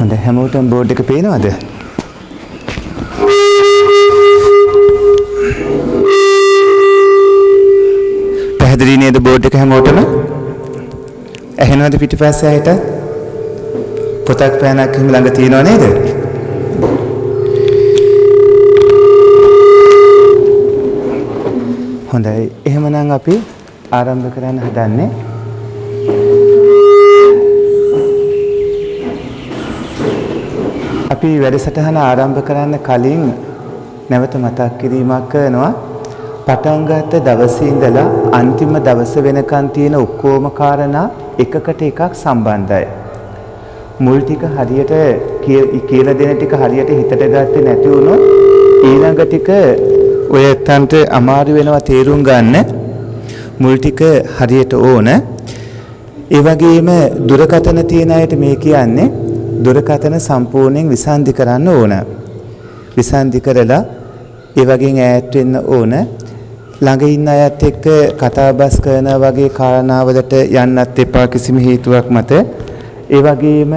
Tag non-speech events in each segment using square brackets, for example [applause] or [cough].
හොඳ හැමෝටම බෝඩ් එක පේනවද? පැහැදිලි නේද බෝඩ් එක හැමෝටම? ඇහෙනවද පිටිපස්සේ ඇයට? පොතක් පෑනක් එහෙම ළඟ තියෙනව නේද? හොඳයි. එහෙමනම් අපි ආරම්භ කරන්න හදන්නේ. අපි වැඩසටහන ආරම්භ කරන්න කලින් නැවත මතක් කිරීමක් කරනවා. පටන් ගත්ත දවසේ ඉඳලා අන්තිම දවස වෙනකන් තියෙන ඔක්කොම කාරණා එකකට එකක් සම්බන්ධයි. මුල් ටික හරියට කියලා දෙන ටික හරියට හිතට ගත්තේ නැති වුණොත් ඊළඟ ටික ඔය තන්ට අමාරු වෙනවා තේරුම් ගන්න. මුල් ටික හරියට ඕන. ඒ වගේම දුරකතන තියෙන අයට මේ කියන්නේ දුරකතන සම්පූර්ණයෙන් විසන්ධි කරන්න ඕන. විසන්ධි කරලා ඒ වගේ ඈත් වෙන්න ඕන. ළඟ ඉන්න අයත් එක්ක කතා බස් කරන වගේ කාරණාවලට යන්නත් එපා කිසිම හේතුවක් මත. ඒ වගේම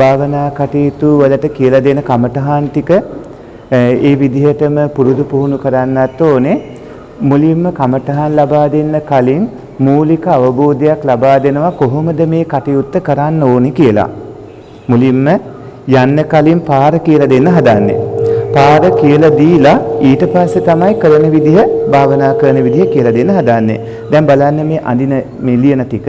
භාවනා කටයුතු වලට කියලා දෙන කමඨහන් ටික ඒ විදිහටම පුරුදු පුහුණු කරන්නත් ඕනේ. මුලින්ම කමඨහන් ලබා දෙන්න කලින් මූලික අවබෝධයක් ලබා දෙනවා කොහොමද මේ කටයුත්ත කරන්න ඕනි කියලා. මුලින්ම යන්න කලින් පාර කියලා දෙන්න හදන්නේ. පාර කියලා දීලා ඊට පස්සේ තමයි කරන විදිහ භාවනා කරන විදිහ කියලා දෙන්න හදන්නේ. දැන් බලන්න මේ අඳින මේ ලියන ටික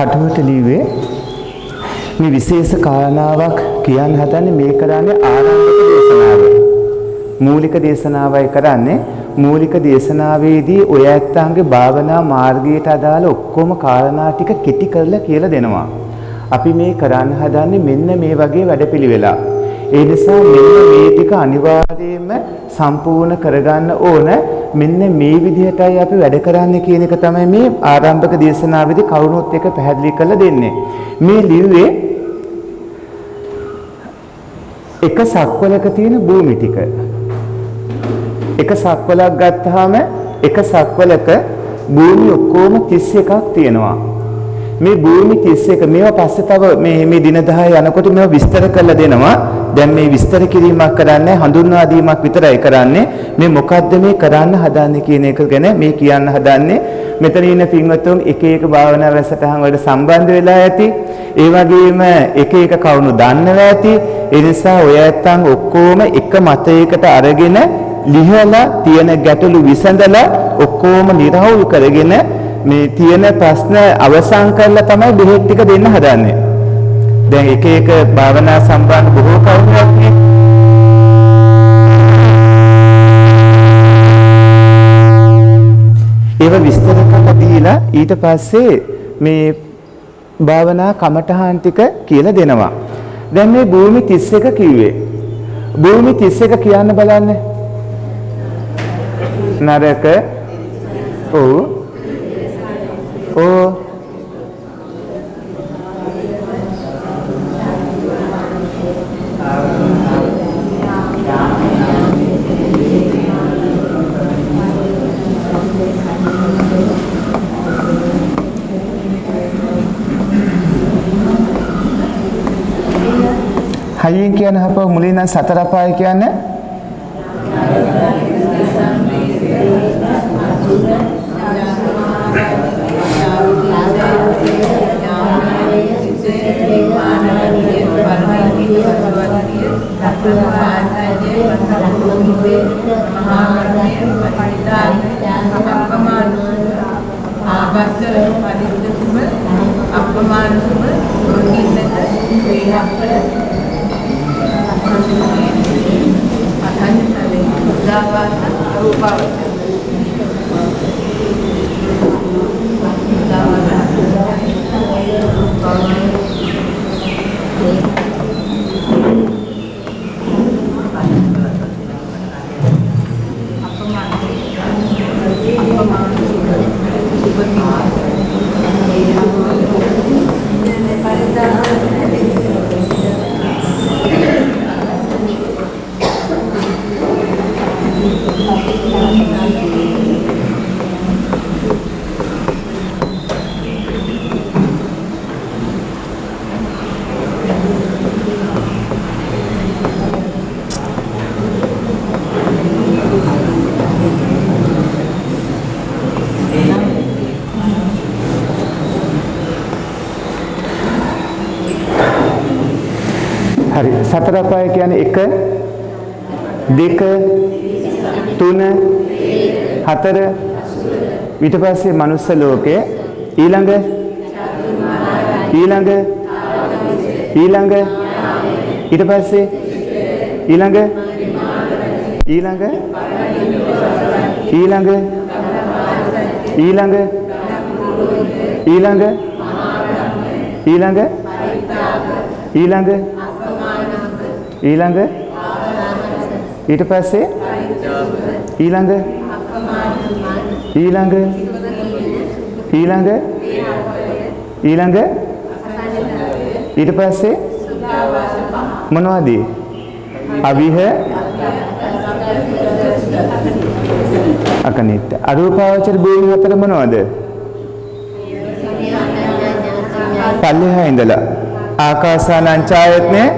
කටුවට ලිව්වේ මේ විශේෂ කාරණාවක් කියන්න හදන්නේ මේ කරන්නේ ආරම්භක දේශනාව. මූලික දේශනාවයි කරන්නේ මූලික දේශනාවේදී ඔය ඇත්තන්ගේ භාවනා මාර්ගයට අදාළ ඔක්කොම කාරණා ටික කෙටි කරලා කියලා දෙනවා. අපි මේ කරන්න හදන්නේ මෙන්න මේ වගේ වැඩපිළිවෙලක්. ඒ නිසා මෙන්න මේ ටික අනිවාර්යයෙන්ම සම්පූර්ණ කරගන්න ඕන. මෙන්න මේ විදිහටයි අපි වැඩ කරන්න කියන එක තමයි මේ ආරම්භක දේශනාවේදී කවුරුත් එක පැහැදිලි කරලා දෙන්නේ. මේ ලිව්වේ එක සක්වලක තියෙන භූමි ටික. එක සක්වලක් ගත්තාම එක සක්වලක භූමි ඔක්කොම 31ක් තියෙනවා. මේ භූමි 31 මේවා පස්සේ තව මේ මේ දින 10 යනකොට මේවා විස්තර කරලා දෙනවා. දැන් මේ විස්තර කිරීමක් කරන්නේ හඳුන්වා දීමක් විතරයි කරන්නේ. මේ මොකද්ද මේ කරන්න හදන්නේ කියන එක ගැන මේ කියන්න හදන්නේ. මෙතන ඉන්න පින්වත්තුන් එක එක භාවනා වැඩසටහන් වලට සම්බන්ධ වෙලා ඇති. ඒ වගේම එක එක කවුණු දන්නවා ඇති. ඒ නිසා ඔය ඇත්තන් ඔක්කොම එක මතයකට අරගෙන ලිහලා තියෙන ගැටලු විසඳලා ඔක්කොම නිරහවුල් කරගෙන මේ තියෙන ප්‍රශ්න අවසන් කරලා තමයි බෙහෙත් ටික දෙන්න හදන්නේ. දැන් එක එක භාවනා සම්බන්ධ බොහෝ කරුණක් නේ. ඒව විස්තර කරලා දීලා ඊට පස්සේ මේ භාවනා කමඨහන් ටික කියලා දෙනවා. දැන් මේ භූමි 31 කිව්වේ. භූමි 31 කියන්න බලන්න. නරක ඔව් ඕ හයියෙන් කියන හපව මුලින් නම් සතර අපාය කියන්නේ 4 ඊට පස්සේ මනුස්ස ලෝකය ඊළඟ ඊළඟ ඊළඟ ඊට පස්සේ ඊළඟ ඊළඟ ඊළඟ ඊළඟ ඊළඟ ඊළඟ ඊළඟ ඊළඟ ඊට පස්සේ ඊළඟ ඊළඟ? ඊළඟ? ඊළඟ? ඊට පස්සේ? මොනවද? අවිහ? අකනිට අරූපාවචර භූමි හතර මොනවද? පල්ලෙහා ඉඳලා. ආකාසානංචායතනේ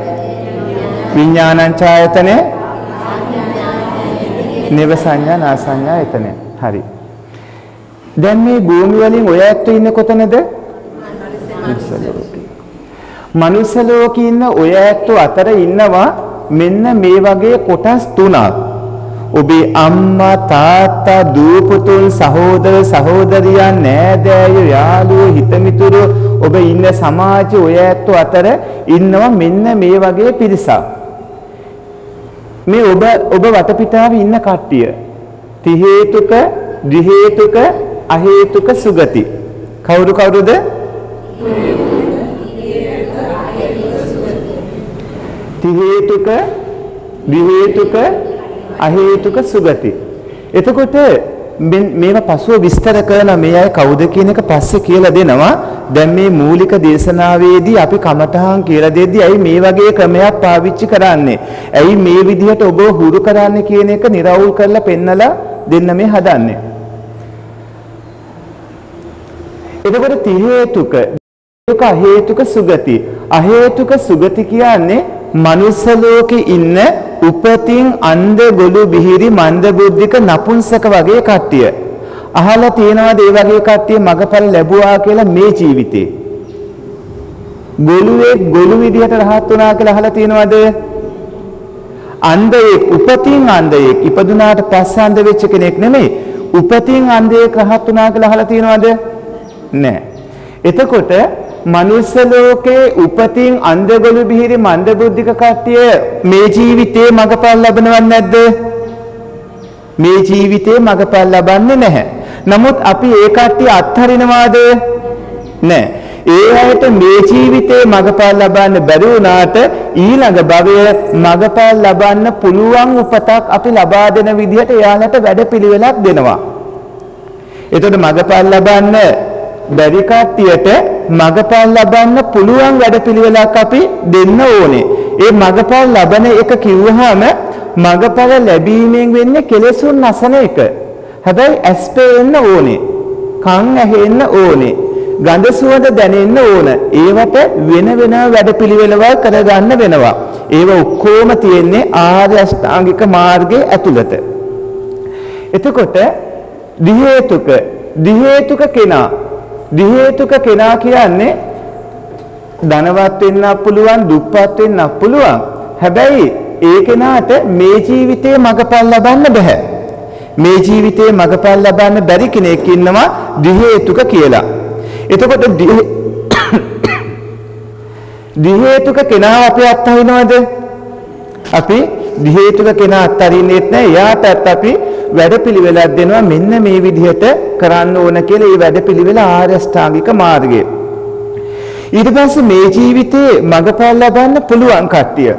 විඥානංචායතනේ නිව සංඥා නා සංඥා එතන. හරි. දැන් මේ භූමි වලින් ඔය ඇත්තෝ ඉන්නේ කොතනද? මනුස්ස ලෝකේ. මනුස්ස ලෝකේ ඉන්න ඔය ඇත්තෝ අතර ඉන්නවා මෙන්න මේ වගේ කොටස් තුනක්. ඔබේ අම්මා තාත්තා දූ පුතුන් සහෝදර සහෝදරියන් නෑදෑයෝ යාළුවෝ හිතමිතුරු ඔබ ඉන්න සමාජයේ ඔය ඇත්තෝ අතර ඉන්නවා මෙන්න මේ වගේ පිරිසක්. මේ ඔබ ඔබ වටපිටාවේ ඉන්න කට්ටිය ති හේතුක, දි හේතුක, අ හේතුක සුගති. කවුරු කවුරුද? ති හේතුක, දි හේතුක, අ හේතුක සුගති. එතකොට මේවා පසුව විස්තර කරන මේ අය කවුද කියන එක පස්සේ කියලා දෙනවා. දැන් මේ මූලික දේශනාවේදී අපි කමඨහන් කියලා දෙද්දී ඇයි මේ වගේ ක්‍රමයක් පාවිච්චි කරන්නේ? ඇයි මේ විදිහට ඔබ හුරු කරන්නේ කියන එක निराවුල් කරලා පෙන්නලා දෙන්න මේ හදන්නේ. එතකොට ති හේතුක දුක හේතුක සුගති. අහේතුක සුගති කියන්නේ මනුස්ස ලෝකේ ඉන්න උපතින් අන්ධ ගොළු බිහිරි මන්ද බුද්ධික නපුංසක වගේ කට්ටිය. අහලා තියෙනවද ඒ වගේ කට්ටිය මගපල් ලැබුවා කියලා මේ ජීවිතේ? ගොළුවේ ගොළු විදිහට රහත් වුණා කියලා අහලා තියෙනවද? අන්ධයෙක් උපතින් අන්ධයෙක් ඉපදුනාට පස්සේ අන්ධ වෙච්ච කෙනෙක් නෙමෙයි. උපතින් අන්ධයෙක් රහත් වුණා කියලා අහලා තියෙනවද? නැහැ එතකොට මනුස්ස ලෝකේ උපතින් අන්ධගොළු බිහිරි මන්දබුද්ධික කට්ටිය මේ ජීවිතේ මගපල් ලබනවන්නේ නැද්ද? මේ ජීවිතේ මගපල් ලබන්නේ නැහැ. නමුත් අපි ඒ කට්ටිය අත්හරිනවාද? නැහැ. ඒ අයට මේ ජීවිතේ මගපල් ලබන්න බැරි වුණාට ඊළඟ භවය මගපල් ලබන්න පුළුවන් උපතක් අපි ලබා දෙන විදිහට එයාලට වැඩපිළිවෙලක් දෙනවා. එතකොට මගපල් ලබන්න බැරි කට්ටියට මගපල් ලබන්න පුළුවන් වැඩපිළිවෙලක් අපි දෙන්න ඕනේ. ඒ මගපල් ලබන එක කිව්වහම මගපල ලැබීමෙන් වෙන්නේ කෙලෙසුන් නැසන එක. හැබැයි ඇස් පේන්න ඕනේ. කන් ඇහෙන්න ඕනේ. ගඳ සුවඳ දැනෙන්න ඕන. ඒවට වෙන වෙන වැඩපිළිවෙළවල් කරගන්න වෙනවා. ඒව ඔක්කොම තියෙන්නේ ආර්ය අෂ්ටාංගික මාර්ගයේ ඇතුළත. එතකොට දිහේතුක දිහේතුක කෙනා දිහේතුක කෙනා කියන්නේ ධනවත් වෙන්න පුළුවන් දුප්පත් වෙන්න පුළුවන්. හැබැයි ඒ කෙනාට මේ ජීවිතේ මගපල් ලබන්න බෑ මේ ජීවිතේ මගපල් ලබන්න බැරි කෙනෙක් ඉන්නවා දිහේතුක කියලා. එතකොට [coughs] දිහේතුක කෙනා අපි අත්හරිනවද? අපි දිහේතුක කෙනා අත්හරින්නෙත් නෑ එයාටත් අපි වැඩපිළිවෙලක් දෙනවා මෙන්න මේ විදිහට කරන්න ඕන කියලා මේ වැඩපිළිවෙල ආර්ය අෂ්ටාංගික මාර්ගය. ඊට පස්සේ මේ ජීවිතේ මගපල් ලබන්න පුළුවන් කට්ටිය.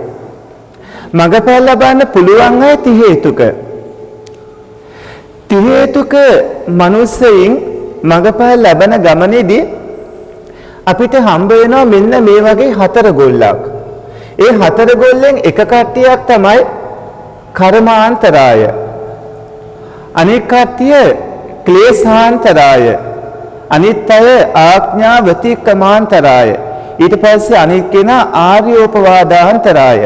මගපල් ලබන්න පුළුවන් අය ති හේතුක. ති හේතුක මිනිස්සෙයින් මගපල් ලබන ගමනේදී අපිට හම්බ වෙනවා මෙන්න මේ වගේ හතර ගොල්ලක්. ඒ හතර ගොල්ලෙන් එක කට්ටියක් තමයි කර්මාන්තරාය. අනෙක් කට්ටිය ක්ලේශාන්තරාය. අනිත් අය ආඥාවතික්කමාන්තරාය. ඊට පස්සේ අනිත් කෙනා ආර්යෝපවාදාන්තරාය.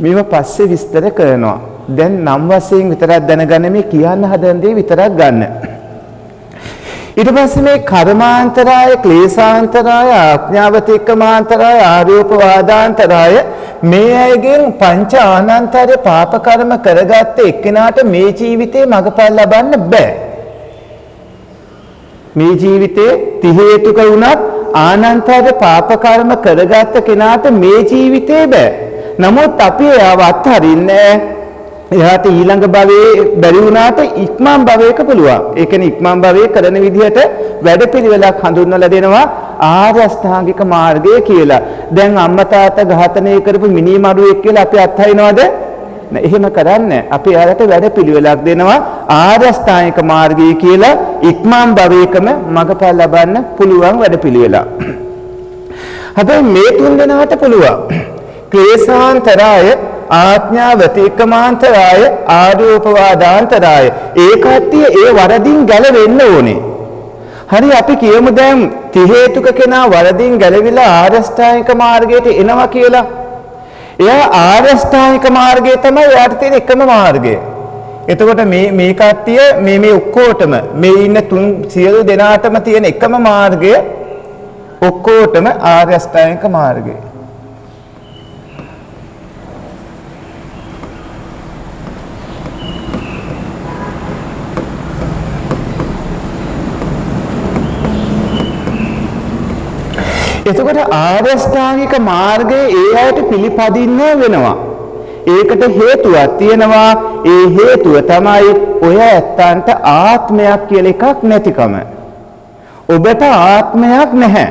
මේව පස්සේ විස්තර කරනවා. දැන් නම් වශයෙන් විතරක් දැනගන්න මේ කියන්න හදන දේ විතරක් ගන්න. ඊට පස්සේ මේ කර්මාන්තරාය, ක්ලේශාන්තරාය, ආඥාවතික්කමාන්තරාය, ආර්යෝපවාදාන්තරාය මේ අයගෙන් පංච ආනන්තරය පාප කර්ම කරගත්ත එක්කෙනාට මේ ජීවිතේ මගපල් ලබන්න බෑ. මේ ජීවිතේ ති හේතුක වුණත් ආනන්තරය පාප කර්ම කරගත්ත කෙනාට මේ ජීවිතේ බෑ. නමුත් අපි එයාව අත්හරින්නේ එයාට ඊළඟ භවයේ බැරි වුණාට ඉක්මන් භවයක පුළුවන්. ඒ කියන්නේ ඉක්මන් භවයේ කරන විදිහට වැඩපිළිවෙලක් හඳුන්වලා දෙනවා ආර්ය අෂ්ටාංගික මාර්ගය කියලා. දැන් අම්මා තාත්තා ඝාතනය කරපු මිනිමරුවෙක් කියලා අපි අත්හරිනවද? නෑ එහෙම කරන්නේ අපි එයාලට වැඩපිළිවෙලක් දෙනවා ආර්ය අෂ්ටාංගික මාර්ගය කියලා ඉක්මන් භවයකම මඟපල් ලබන්න පුළුවන් වැඩපිළිවෙලක්. හැබැයි මේ තුන් දෙනාට පුළුවන්. ක්ලේශාන්තරාය ආඥාවතිකමාන්තරාය ආර්යෝපවාදාන්තරාය ඒ කට්ටිය ඒ වරදින් ගැලවෙන්න ඕනේ. හරි අපි කියමු දැන් ති හේතුක කෙනා වරදින් ගැලවිලා ආරෂ්ඨායික මාර්ගයට එනවා කියලා. එයා ආරෂ්ඨායික මාර්ගය තමයි එයාට තියෙන එකම මාර්ගය. එතකොට මේ මේ කට්ටිය මේ මේ ඔක්කොටම මේ ඉන්න තුන් සියලු දෙනාටම තියෙන එකම මාර්ගය ඔක්කොටම ආර්ය අෂ්ටාංගික මාර්ගය. එතකොට ආරෂ්ඨාංගික මාර්ගයේ ඒ අයට පිළිපදින්න වෙනවා. ඒකට හේතුවක් තියෙනවා. ඒ හේතුව තමයි ඔය ඇත්තන්ට ආත්මයක් කියලා එකක් නැතිකම. ඔබට ආත්මයක් නැහැ.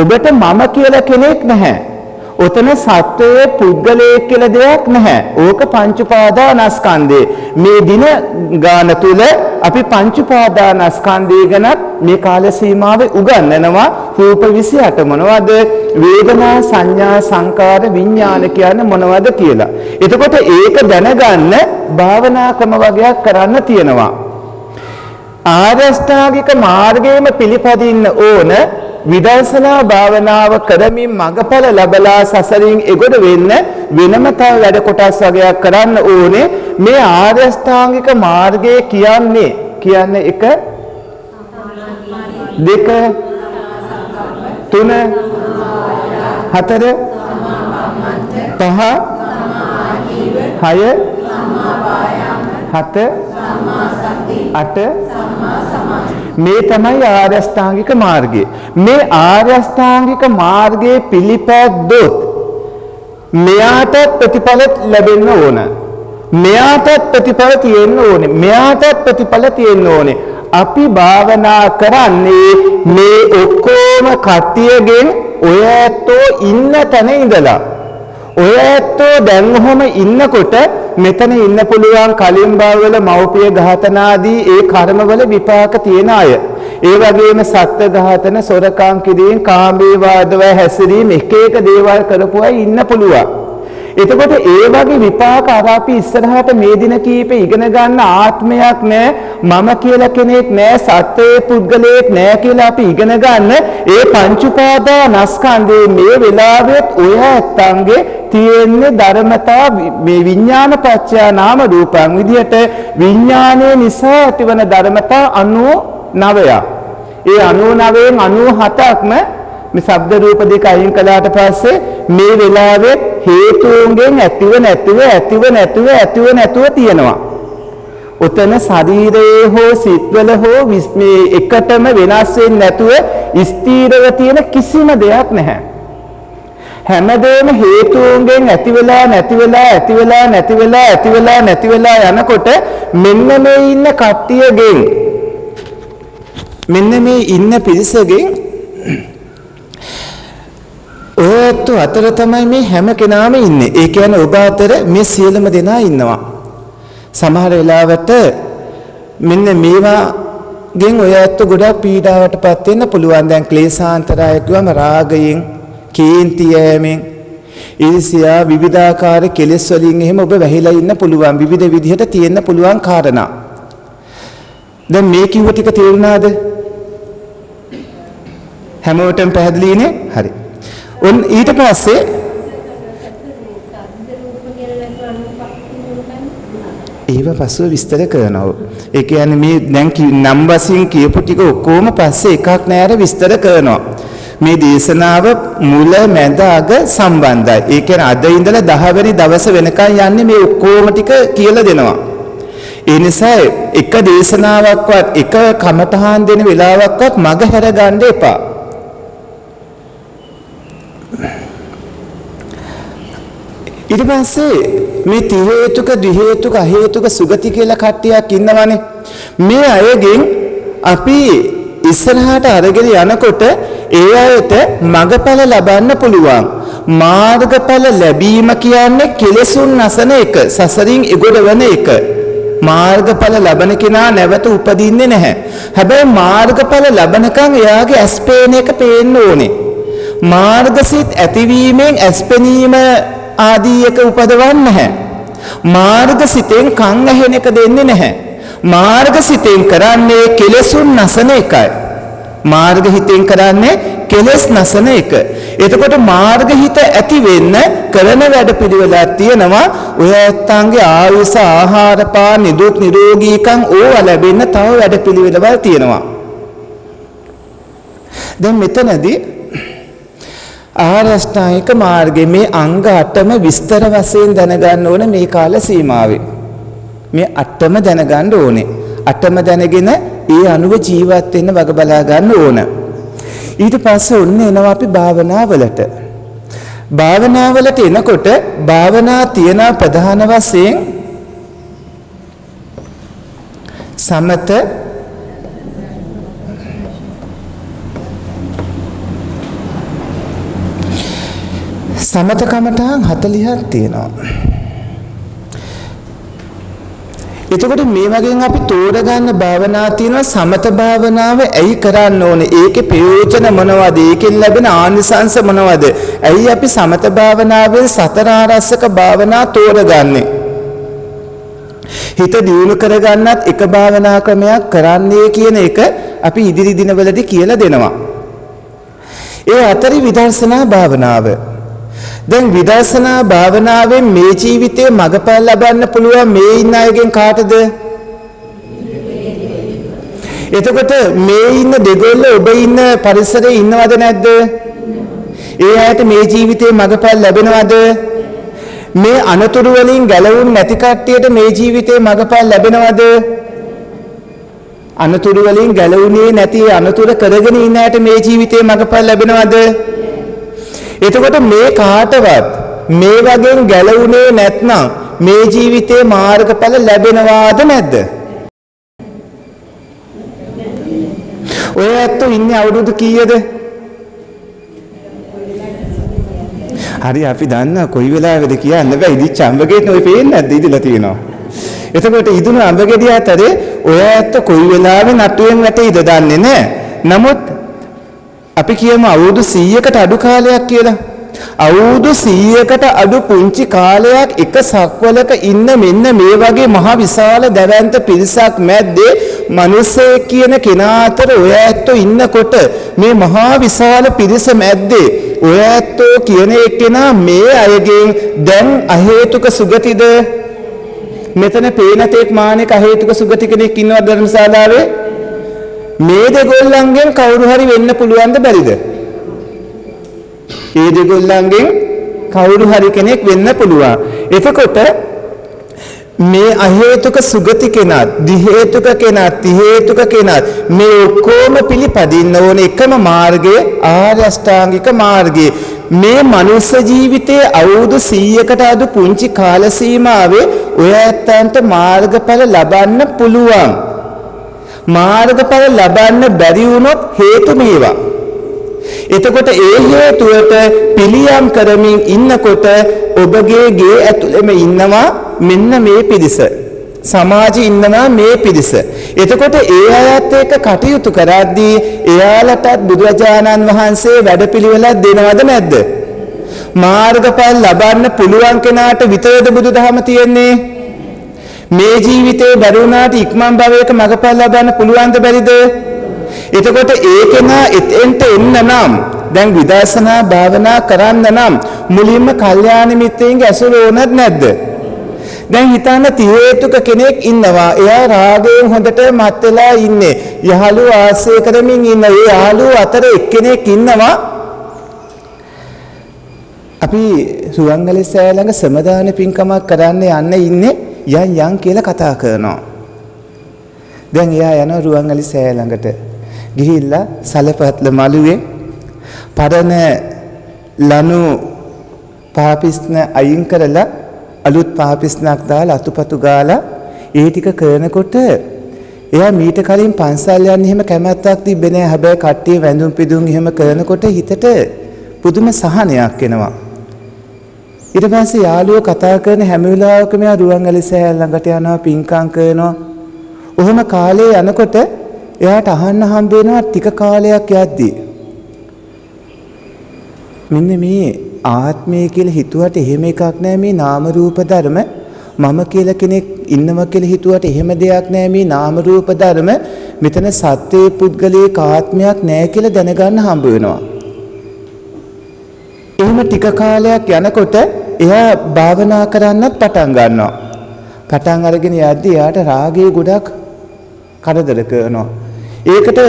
ඔබට මම කියලා කෙනෙක් නැහැ. ඔතන සත්වයේ පුද්ගලයෙක් කියලා දෙයක් නැහැ. ඕක පංච උපාදානස්කන්ධේ. මේ දින ගාන තුල අපි පංච උපාදානස්කන්ධය ගැන මේ කාල සීමාවේ උගන්වනවා. රූප 28 මොනවද? වේදනා සංඥා සංකාර විඥාන කියන්නේ මොනවද කියලා. එතකොට ඒක දැනගන්න භාවනා ක්‍රම වගේක් කරන්න තියෙනවා. ආරෂ්ඨාංගික මාර්ගයේම පිළිපදින්න ඕන විදර්ශනා භාවනාව කරමින් මඟඵල ලැබලා සසරින් එගොඩ වෙන්න වෙනම තව වැඩ කොටස් වගේක් කරන්න ඕනේ මේ ආරෂ්ඨාංගික මාර්ගය කියන්නේ කියන්නේ එක දෙක තුන හතර පහ හය හත අට මේ තමයි ආර්ය අෂ්ටාංගික මාර්ගය. මේ ආර්ය අෂ්ටාංගික මාර්ගයේ පිළිපැද්දොත් මෙයාට ප්‍රතිඵල ලැබෙන්න ඕන. මෙයාට ප්‍රතිඵල තියෙන්න ඕනේ. මෙයාට ප්‍රතිඵල තියෙන්න ඕනේ. අපි භාවනා කරන්නේ මේ ඔක්කොම කට්ටියගෙන් ඔය ඇත්තෝ ඉන්න තැන ඉඳලා ඔය ඇත්තෝ දැන් ඔහොම ඉන්නකොට මෙතන ඉන්න පුළුවන් කලින් භවවල මව්පිය ඝාතනාදී ඒ කර්මවල විපාක තියෙන අය. ඒ වගේම සත්ත්ව ඝාතන, සොරකම් කිරීම, කාමී වාදව හැසිරීම එක එක දේවල් කරපු අය ඉන්න පුළුවන්. එතකොට ඒ වගේ විපාක අර අපි ඉස්සරහට මේ දින කීපේ ඉගෙන ගන්න ආත්මයක් නෑ මම කියලා කෙනෙක් නෑ සත්වයේ පුද්ගලයෙක් නෑ කියලා අපි ඉගෙන ගන්න ඒ පංච උපාදානස්කන්ධේ මේ වෙලාවෙත් ඔය ඇත්තන්ගේ තියෙන්නේ ධර්මතා මේ විඥාන පත්‍යා නාම රූපං විදිහට විඥානයේ නිසා ඇතිවන ධර්මතා 99ක්. ඒ 99න් 97ක්ම මේ ශබ්ද රූප දෙක අයින් කළාට පස්සේ මේ වෙලාවේ හේතුන්ගෙන් ඇතිව නැතිව ඇතිව නැතිව ඇතිව නැතුව තියෙනවා. උතන ශරීරයේ හෝ සිත්වල හෝ මේ එකටම වෙනස් වෙන්නේ නැතුව ස්ථීරව තියෙන කිසිම දෙයක් නැහැ. හැමදේම හේතුන්ගෙන් ඇති වෙලා නැති වෙලා ඇති වෙලා නැති වෙලා ඇති වෙලා නැති වෙලා යනකොට මෙන්න මේ ඉන්න කට්ටියගෙන් මෙන්න මේ ඉන්න පිරිසගෙන් ඔය ඇත්තෝ අතර තමයි මේ හැම කෙනාම ඉන්නේ. ඒ කියන්නේ ඔබ අතර මේ සියලුම දෙනා ඉන්නවා. සමහර වෙලාවට මෙන්න මේවා ගෙන් ඔය ඇත්තෝ ගොඩක් පීඩාවටපත් වෙන්න පුළුවන්. දැන් ක්ලේශාන්තරය කියවම රාගයෙන්, කේන්ති යෑමෙන්, ඊර්ෂ්‍යා විවිධාකාර කෙලෙස් වලින් එහෙම ඔබ වැහිලා ඉන්න පුළුවන්. විවිධ විදිහට තියෙන්න පුළුවන් කාරණා. දැන් මේ කිව්ව ටික තේරුණාද? හැමෝටම පැහැදිලිනේ? හරි. උන් ඊට පස්සේ ඒව පස්සුව විස්තර කරනවා. ඒ කියන්නේ මේ දැන් නම් වශයෙන් කියපු ටික ඔක්කොම පස්සේ එකක් නෑර විස්තර කරනවා. මේ දේශනාව මුල මැද අග සම්බන්ධයි. ඒ කියන්නේ අද ඉඳලා 10 වෙනි දවස වෙනකන් යන්නේ මේ ඔක්කොම ටික කියලා දෙනවා. ඒ නිසා එක දේශනාවක්වත් එක කමඨහන් දෙන වෙලාවක්වත් මග හැර ගන්න එපා. ඊට පස්සේ මේ ති හේතුක ද්වි හේතුක අ හේතුක සුගති කියලා කට්ටියක් ඉන්නවනේ. මේ අයගෙන් අපි ඉස්සරහට අරගෙන යනකොට ඒ අයට මගඵල ලබන්න පුළුවන්. මාර්ගඵල ලැබීම කියන්නේ කෙලෙසුන් නැසන එක සසරින් එගොඩ වෙන එක. මාර්ගඵල ලබන කෙනා නැවත උපදින්නේ නැහැ. හැබැයි මාර්ගඵල ලබනකම් එයාගේ ඇස් පේන එක පේන්න ඕනේ. මාර්ගසිත ඇතිවීමෙන් ඇස් පෙනීම ආදී එක උපදවන්නේ නැහැ. මාර්ග සිතෙන් කන් ඇහෙන එක දෙන්නේ නැහැ. මාර්ග සිතෙන් කරන්නේ කෙලෙසුන් නැසන එකයි. මාර්ග හිතෙන් කරන්නේ කෙලෙස් නැසන එක. එතකොට මාර්ග හිත ඇති වෙන්න කරන වැඩ පිළිවෙලක් තියෙනවා. ඔය ඇත්තන්ගේ ආයුෂ ආහාර පාන නිදුක් නිරෝගීකම් ඕවා ලැබෙන්න තව වැඩ පිළිවෙලවල් තියෙනවා. දැන් මෙතනදී ආරෂ්ඨායික මාර්ගයේ මේ අංග 8ම විස්තර වශයෙන් දැනගන්න ඕන මේ කාල සීමාවේ. මේ 8ම දැනගන්න ඕනේ. 8ම දැනගෙන ඒ අනුව ජීවත් වෙන්න වග බලා ගන්න ඕන. ඊට පස්සේ ඔන්න එනවා අපි භාවනාවලට. භාවනාවලට එනකොට භාවනා තියන ප්‍රධාන වශයෙන් සමත සමත කමඨාන් 40ක් තියෙනවා. එතකොට මේ වගේ අපි තෝරගන්න භාවනා තියෙනවා සමත භාවනාව ඇයි කරන්න ඕනේ? ඒකේ ප්‍රයෝජන මොනවද? ඒකෙන් ලැබෙන ආනිසංස මොනවද? ඇයි අපි සමත භාවනාවෙන් සතර ආරස්සක භාවනා තෝරගන්නේ? හිත දියුණු කරගන්නත් එක භාවනා ක්‍රමයක් කරන්නේ කියන එක අපි ඉදිරි දිනවලදී කියලා දෙනවා. ඒ අතරි විදර්ශනා භාවනාව දැන් විදර්ශනා භාවනාවෙන් මේ ජීවිතේ මගපල් ලබන්න පුළුවන් මේ ඉන්න අයගෙන් කාටද? එතකොට මේ ඉන්න දෙගොල්ල ඔබ ඉන්න පරිසරයේ ඉන්නවද නැද්ද? ඒ අයට මේ ජීවිතේ මගපල් ලැබෙනවද? මේ අනතුරු වලින් ගැලවුම් නැති කට්ටියට මේ ජීවිතේ මගපල් ලැබෙනවද? අනතුරු වලින් ගැලවුනේ නැති අනතුරු කරගෙන ඉන්න අයට මේ ජීවිතේ මගපල් ලැබෙනවද? එතකොට මේ කාටවත් මේ වගේ ගැලවුනේ නැත්නම් මේ ජීවිතේ මාර්ගඵල ලැබෙනවාද නැද්ද? ඔය ඇත්තෝ ඉන්නේ අවුරුදු කීයද? හරි අපි දන්න කොයි වෙලාවෙද කියන්න බෑ ඉදිච්ච අඹගෙට ඔය පේන්නේ නැද්ද ඉදලා තියෙනවා. එතකොට ඉදුණු අඹගෙඩිය අතරේ ඔය ඇත්ත කොයි වෙලාවෙ නටුවෙන් වැටෙයිද දන්නේ නැහැ. නමුත් අපි කියමු අවුරුදු 100කට අඩු කාලයක් කියලා. අවුරුදු 100කට අඩු පුංචි කාලයක් එක සක්වලක ඉන්න මෙන්න මේ වගේ මහ විශාල දැවැන්ත පිරිසක් මැද්දේ මිනිස්සෙක් කියන කෙනා අතර ඔය ඇත්තෝ ඉන්නකොට මේ මහා විශාල පිරිස මැද්දේ ඔය ඇත්තෝ කියන එක්කෙනා මේ අයගෙන් දැන් අහේතුක සුගතිද මෙතන පේන තෙක් මානෙක අහේතුක සුගති කෙනෙක් ඉන්නවද ධර්මශාලාවේ මේ දෙගොල්ලන්ගෙන් කවුරු හරි වෙන්න පුළුවන්ද බැරිද ඒ දෙගොල්ලන්ගෙන් කවුරු හරි කෙනෙක් වෙන්න පුළුවන්. එතකොට මේ අහේතුක සුගති කෙනත්, දිහේතුක කෙනත්, තිහේතුක කෙනත් මේ ඔක්කොම පිළිපදින්න ඕන එකම මාර්ගය ආර්ය අෂ්ටාංගික මාර්ගය. මේ මනුස්ස ජීවිතයේ අවුරුදු 100කට අඩු පුංචි කාල සීමාවේ ඔය ඇත්තන්ට මාර්ගඵල ලබන්න පුළුවන්. මාර්ගඵල ලබන්න බැරි වුණොත් හේතු මේවා. එතකොට ඒ හේතුවට පිළියම් කරමින් ඉන්නකොට ඔබගේ ගේ ඇතුළෙම ඉන්නවා මෙන්න මේ පිරිස. සමාජයේ ඉන්නවා මේ පිරිස. එතකොට ඒ අයත් එක්ක කටයුතු කරද්දී එයාලටත් බුදුරජාණන් වහන්සේ වැඩපිළිවෙලක් දෙනවද නැද්ද? මාර්ගඵල ලබන්න පුළුවන් කෙනාට විතරද බුදුදහම තියෙන්නේ? මේ ජීවිතේ බැරුණාට ඉක්මන් භවයක මගඵල ලබන්න පුළුවන්ද බැරිද? එතකොට ඒකෙනා එතෙන්ට එන්න නම් දැන් විදර්ශනා භාවනා කරන්න නම් මුලින්ම කල්යාණ මිත්‍රයන්ගේ ඇසුර ඕනද නැද්ද? දැන් හිතන්න තිහේතුක කෙනෙක් ඉන්නවා. එයා රාගයෙන් හොඳට මත් වෙලා ඉන්නේ. යහළු ආශ්‍රය කරමින් ඉන්න. ඒ යහළු අතර එක්කෙනෙක් ඉන්නවා. අපි සුවංගලේ සෑය ළඟ සමදාන පින්කමක් කරන්න යන්න ඉන්නේ යන් යන් කියලා කතා කරනවා. දැන් එයා යනවා රුවන්ගලි සෑය ළඟට. ගිහිල්ලා සලපත්ල මළුවේ පරණ ලනු පාපිස්න අයින් කරලා අලුත් පාපිස්නක් දාලා අතුපතු ගාලා ඒ ටික කරනකොට එයා මීට කලින් පන්සල් යන්න එහෙම කැමැත්තක් තිබ්බේ නෑ හැබැයි කට්ටිය වැඳුම් පිදුම් එහෙම කරනකොට හිතට පුදුම සහනයක් එනවා ඊට පස්සේ යාළුවෝ කතා කරන හැම වෙලාවකම යා රුවන්වැලි සෑය ළඟට යනවා පින්කම් කරනවා. ඔහොම කාලේ යනකොට එයාට අහන්න හම්බ වෙනවා ටික කාලයක් යද්දී. මෙන්න මේ ආත්මය කියලා හිතුවට එහෙම එකක් නෑ මේ නාම රූප ධර්ම මම කියලා කෙනෙක් ඉන්නවා කියලා හිතුවට එහෙම දෙයක් නෑ මේ නාම රූප ධර්ම මෙතන සත්‍යයේ පුද්ගලයේ ආත්මයක් නෑ කියලා දැනගන්න හම්බ වෙනවා. එහෙම ටික කාලයක් යනකොට එයා භාවනා කරන්නත් පටන් ගන්නවා. පටන් අරගෙන යද්දී එයාට රාගය ගොඩක් කරදර කරනවා. ඒකට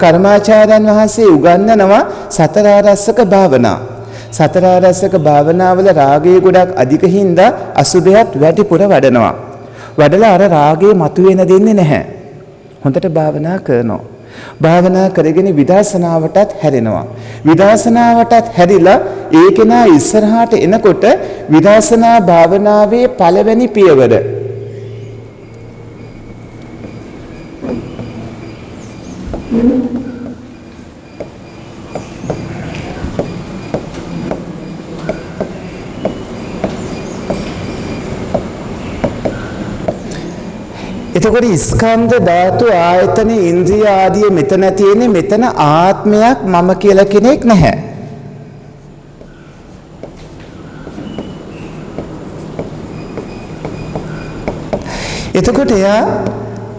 කර්මාචාර්යන් වහන්සේ උගන්වනවා සතර ආරස්සක භාවනා. සතර ආරස්සක භාවනාවල රාගය ගොඩක් අධික හින්දා අසුබයත් වැඩිපුර වඩනවා. වඩලා අර රාගය මතුවෙන දෙන්නේ නැහැ. හොඳට භාවනා කරනවා. භාවනා කරගෙන විදර්ශනාවටත් හැරෙනවා. විදර්ශනාවටත් හැරිලා ඒ කෙනා ඉස්සරහට එනකොට විදර්ශනා භාවනාවේ පළවෙනි පියවර එතකොට ස්කන්ධ ධාතු ආයතන ඉන්ද්‍රිය ආදී මෙතන තියෙන්නේ මෙතන ආත්මයක් මම කියලා කෙනෙක් නැහැ. එතකොට එයා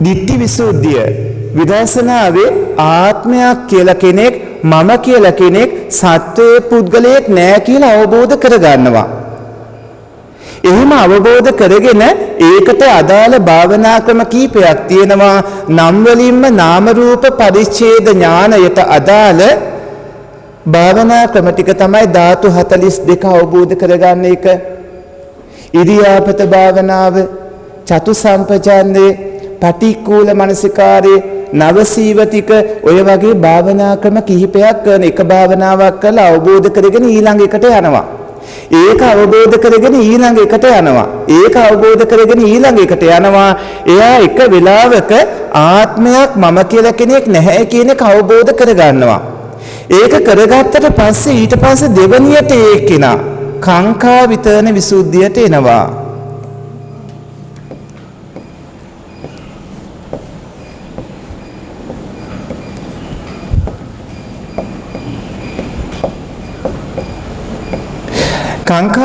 ditthi visuddhiය විදර්ශනාවේ ආත්මයක් කියලා කෙනෙක් මම කියලා කෙනෙක් සත්වයේ පුද්ගලයෙක් නෑ කියලා අවබෝධ කරගන්නවා. එහෙම අවබෝධ කරගෙන ඒකට අදාළ භාවනා ක්‍රම කීපයක් තියෙනවා. නම් වලින්ම නාම රූප පරිච්ඡේද ඥානයට අදාළ භාවනා ක්‍රම ටික තමයි ධාතු 42 අවබෝධ කරගන්න එක. ඉරියාපත භාවනාව චතු සම්පජාන්නේ පටික්කුල මනසිකාරේ නවසීවතික ඔය වගේ භාවනා ක්‍රම කිහිපයක් කරන එක භාවනාවක් කරලා අවබෝධ කරගෙන ඊළඟ එකට යනවා. ඒක අවබෝධ කරගෙන ඊළඟ එකට යනවා. ඒක අවබෝධ කරගෙන ඊළඟ එකට යනවා. එයා එක වෙලාවක ආත්මයක් මම කියලා කෙනෙක් නැහැ කියන එක අවබෝධ කරගන්නවා. ඒක කරගත්තට පස්සේ ඊට පස්සේ දෙවනියට ඒ කෙනා කාංකා විතරන විසුද්ධියට එනවා.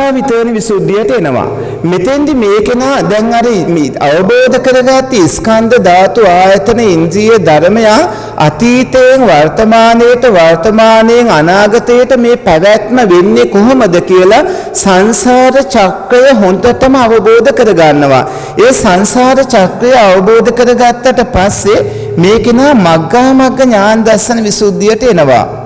කාංකා විතරන විසුද්ධියට එනවා. මෙතෙන්දි මේ කෙනා දැන් අර අවබෝධ කරගත්ත ස්කන්ධ ධාතු ආයතන ඉන්ද්‍රිය ධර්මයන් අතීතයෙන් වර්තමානයට වර්තමානයෙන් අනාගතයට මේ පැවැත්ම වෙන්නේ කොහොමද කියලා සංසාර චක්‍රය හොඳටම අවබෝධ කරගන්නවා. ඒ සංසාර චක්‍රය අවබෝධ කරගත්තට පස්සේ මේ කෙනා මග්ගා මග්ග ඥාන දර්ශන විසුද්ධියට එනවා.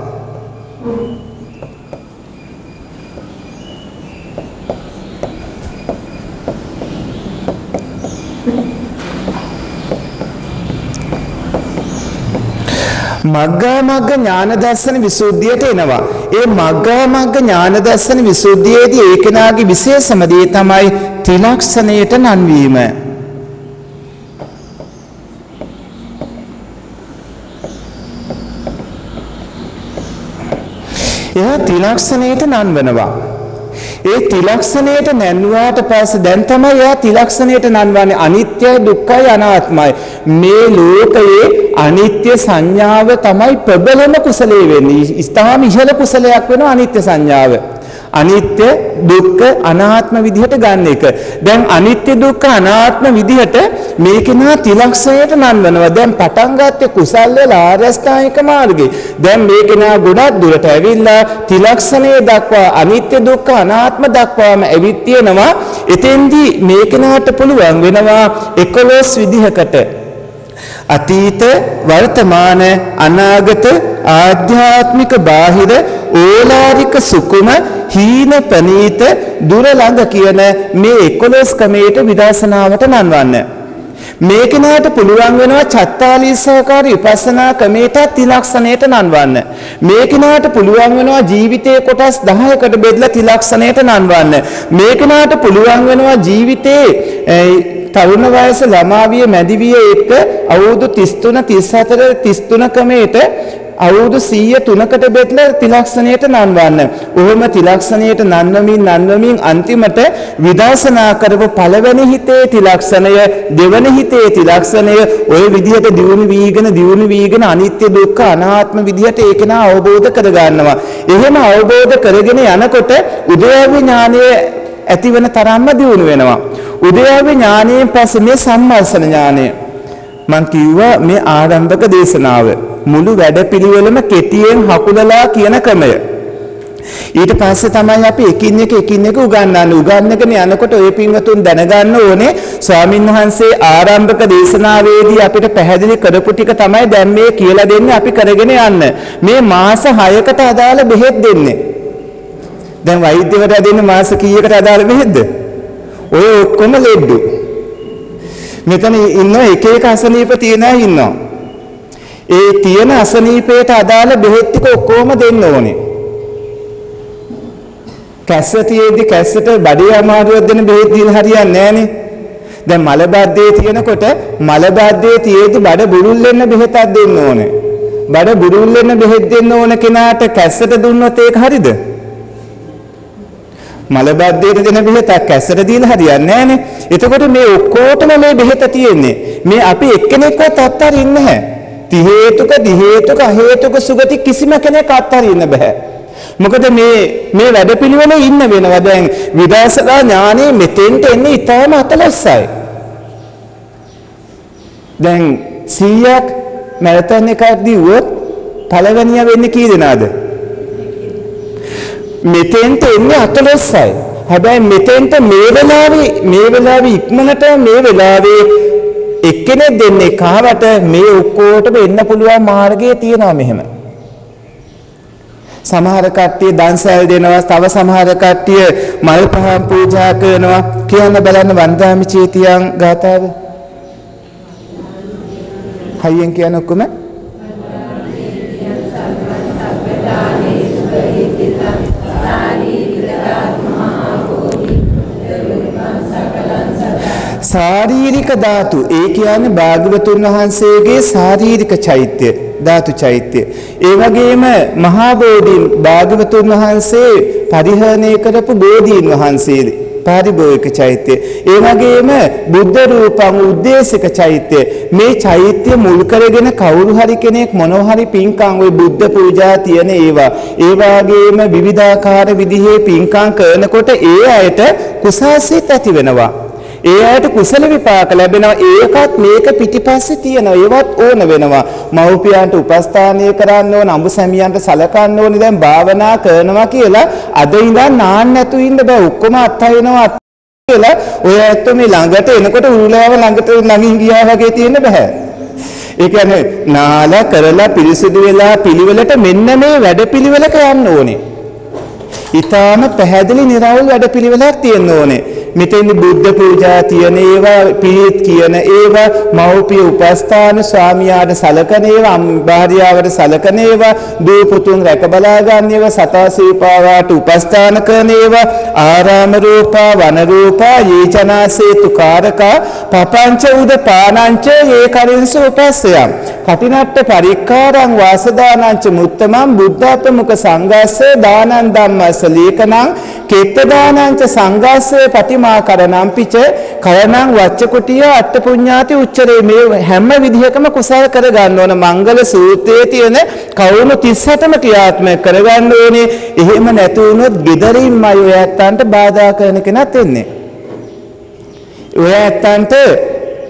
මග්ගා මග්ග ඥාන දර්ශන විසුද්ධියට එනවා. ඒ මග්ගා මග්ග ඥාන දර්ශන විසුද්ධියේදී ඒ කෙනාගේ විශේෂම දේ තමයි ත්‍රිලක්ෂණයට නන්වීම. එයා ත්‍රිලක්ෂණයට නන්වනවා. ඒ ත්‍රිලක්ෂණයට නැන්වාට පස්සේ දැන් තමයි එයා ත්‍රිලක්ෂණයට නන්වන්නේ අනිත්‍යයි දුක්ඛයි අනාත්මයි. මේ ලෝකයේ අනිත්‍ය සංඥාව තමයි ප්‍රබලම කුසලයේ වෙන්නේ. ඉස්තාම ඉහළ කුසලයක් වෙනවා අනිත්‍ය සංඥාව. අනිත්‍ය දුක්ඛ අනාත්ම විදිහට ගන්න එක. දැන් අනිත්‍ය දුක්ඛ අනාත්ම විදිහට මේක නා තිලක්ෂණයට නන්වනවා. දැන් පටන් ගත්තේ කුසල් වල ආරස්ථායික මාර්ගේ. දැන් මේක නා ගොඩක් දුරට ඇවිල්ලා තිලක්ෂණය දක්වා අනිත්‍ය දුක්ඛ අනාත්ම දක්වාම ඇවිත් තියෙනවා. එතෙන්දී මේක නාට පුළුවන් වෙනවා 11 විදිහකට අතීත වර්තමාන අනාගත ආධ්‍යාත්මික බාහිර ඕලාරික සුකුම හීන ප්‍රනීත දුර ළඟ කියන මේ 11 ක්‍රමයට විදර්ශනාවට නන්වන්න. මේ කෙනාට පුළුවන් වෙනවා චත්තාලීසාකාර විපස්සනා ක්‍රමයට තිලක්ෂණයට නන්වන්න. මේ කෙනාට පුළුවන් වෙනවා ජීවිතයේ කොටස් 10කට බෙදලා තිලක්ෂණයට නන්වන්න. මේ කෙනාට පුළුවන් වෙනවා ජීවිතේ තරුණ වයස ළමාවිය මැදිවිය එක්ක අවුරුදු 33 34 33 ක්‍රමයට අවුරුදු 103කට බෙදලා තිලක්ෂණයට නන්වන්න. ඔහොම තිලක්ෂණයට නන්වමින් නන්වමින් අන්තිමට විදර්ශනා කරපු පළවෙනි හිතේ තිලක්ෂණය දෙවන හිතේ තිලක්ෂණය ඔය විදිහට දියුණු වීගෙන දියුණු වීගෙන අනිත්‍ය දුක්ඛ අනාත්ම විදිහට ඒක නා අවබෝධ කරගන්නවා. එහෙම අවබෝධ කරගෙන යනකොට උදේවි ඥානයේ ඇතිවන තරම්ම දියුණු වෙනවා. උදේවි ඥානයෙන් පස්සේ මේ සම්මර්ෂණ ඥානය මං කිව්වා මේ ආරම්භක දේශනාව මුළු වැඩපිළිවෙලම කෙටියෙන් හකුලලා කියන ක්‍රමය. ඊට පස්සේ තමයි අපි එකින් එක එකින් එක උගන්වන්නේ. උගන්වගෙන යනකොට ඔය පින්වතුන් දැනගන්න ඕනේ ස්වාමින් වහන්සේ ආරම්භක දේශනාවේදී අපිට පැහැදිලි කරපු ටික තමයි දැන් මේ කියලා දෙන්නේ අපි කරගෙන යන්න. මේ මාස 6කට අදාළ බෙහෙත් දෙන්නේ. දැන් වෛද්‍යවරයා දෙන්නේ මාස කීයකට අදාළ බෙහෙත්ද? ඔය ඔක්කොම ලෙඩ්ඩු. මෙතන ඉන්න එක එක අසනීප තියන අය ඉන්නවා. ඒ තියෙන අසනීපයට අදාළ බෙහෙත් ටික ඔක්කොම දෙන්න ඕනේ. කැස්ස තියේදී කැස්සට බඩේ අමාරුවක් දෙන බෙහෙත් දීලා හරියන්නේ නැහනේ. දැන් මල බද්දේ තියෙනකොට මල බද්දේ තියේදී බඩ බුරුල් වෙන්න බෙහෙතක් දෙන්න ඕනේ. බඩ බුරුල් වෙන්න බෙහෙත් දෙන්න ඕන කෙනාට කැස්සට දුන්නොත් ඒක හරිද? මල බද්දේට දෙන බෙහෙතක් කැස්සට දීලා හරියන්නේ නැහනේ. එතකොට මේ ඔක්කොටම මේ බෙහෙත තියෙන්නේ. මේ අපි එක්කෙනෙක්වත් අත්හරින්නේ නැහැ. ති හේතුක දි හේතුක හේතුක සුගති කිසිම කෙනෙක් අත්හරින්න බෑ. මොකද මේ මේ වැඩපිළිවෙලේ ඉන්න වෙනවා දැන් විදර්ශනා ඥානෙ මෙතෙන්ට එන්නේ ඊටම අතලස්සයි. දැන් 100ක් මැරතන් එකක් දිව්වොත් පළවෙනිය වෙන්නේ කී දෙනාද? මෙතෙන්ට එන්නේ අතලස්සයි. හැබැයි මෙතෙන්ට මේ වෙලාවේ මේ වෙලාවේ ඉක්මනට මේ වෙලාවේ එක්කෙනෙක් දෙන්නේ කාවට මේ ඔක්කොටම එන්න පුළුවන් මාර්ගය තියෙනවා මෙහෙම. සමහර කට්ටිය දන්සැල් දෙනවා, තව සමහර කට්ටිය මල් පහන් පූජා කරනවා. කියන්න බලන්න වන්දාමි චේතියන් ගාතාව. හයියෙන් කියන ඔක්කොම ශාරීරික ධාතු ඒ කියන්නේ භාග්‍යවතුන් වහන්සේගේ ශාරීරික චෛත්‍ය ධාතු චෛත්‍ය. ඒ වගේම මහා බෝධීන් භාග්‍යවතුන් වහන්සේ පරිහරණය කරපු බෝධීන් වහන්සේ පාරිභෝගික චෛත්‍ය. ඒ වගේම බුද්ධ රූපං උද්දේශික චෛත්‍ය. මේ චෛත්‍ය මුල් කරගෙන කවුරු හරි කෙනෙක් මොනවා හරි පින්කම් ওই බුද්ධ පූජා තියෙන ඒවා ඒ වගේම විවිධාකාර විදිහේ පින්කම් කරනකොට ඒ අයට කුසාසිත ඇති වෙනවා. ඒ අයට කුසල විපාක ලැබෙනවා. ඒකත් මේක පිටිපස්සේ තියෙනවා. ඒවත් ඕන වෙනවා. මව්පියන්ට උපස්ථානය කරන්න ඕන අඹ සැමියන්ට සලකන්න ඕනේ. දැන් භාවනා කරනවා කියලා අද ඉඳන් නාන්න නැතු ඉන්න බෑ. ඔක්කොම අත්හරිනවා කියලා ඔය ඇත්ත මේ ළඟට එනකොට උරුලාව ළඟට ළඟින් ගියා වගේ තියෙන්න බෑ. ඒ කියන්නේ නාලා කරලා පිරිසිදු වෙලා පිළිවෙලට මෙන්න මේ වැඩපිළිවෙලක යන්න ඕනේ. ඊටාම පැහැදිලි නිර්වල් වැඩපිළිවෙලක් තියෙන්න ඕනේ. මෙතෙන්දි බුද්ධ පූජා තියෙන ඒවා පිරිත් කියන ඒවා මව්පිය උපස්ථාන ස්වාමියාට සලකන ඒවා භාර්යාවට සලකන ඒවා දූ පුතුන් රැක බලා ගන්න ඒවා සතා සීපාවාට උපස්ථාන කරන ඒවා ආරාම රූපා වන රූපා යේචනාසේතු කාරකා පපංච උද පානංච ඒ කරින්ස උපස්සයම්. කටිනට්ට පරික්කාරං වාසදානංච මුත්තමං බුද්ධාත්මක සංඝස්ස දානං ධම්මස්ස ලේකනං කෙත්ත දානංච සංඝස්සේ පටිමා කරනම් පිච කයනං වච්චකුටිය අට්ඨ පුඤ්ඤාති උච්චරේ මේ හැම විදිහකම කුසල කරගන්න ඕන. මංගල සූත්‍රයේ තියෙන කවුණු 38ම ක්‍රියාත්මක කරගන්න ඕනේ. එහෙම නැතු වුණොත් gederinmai ඔය ඇත්තන්ට බාධා කරන කෙනත් එන්නේ. ඔය ඇත්තන්ට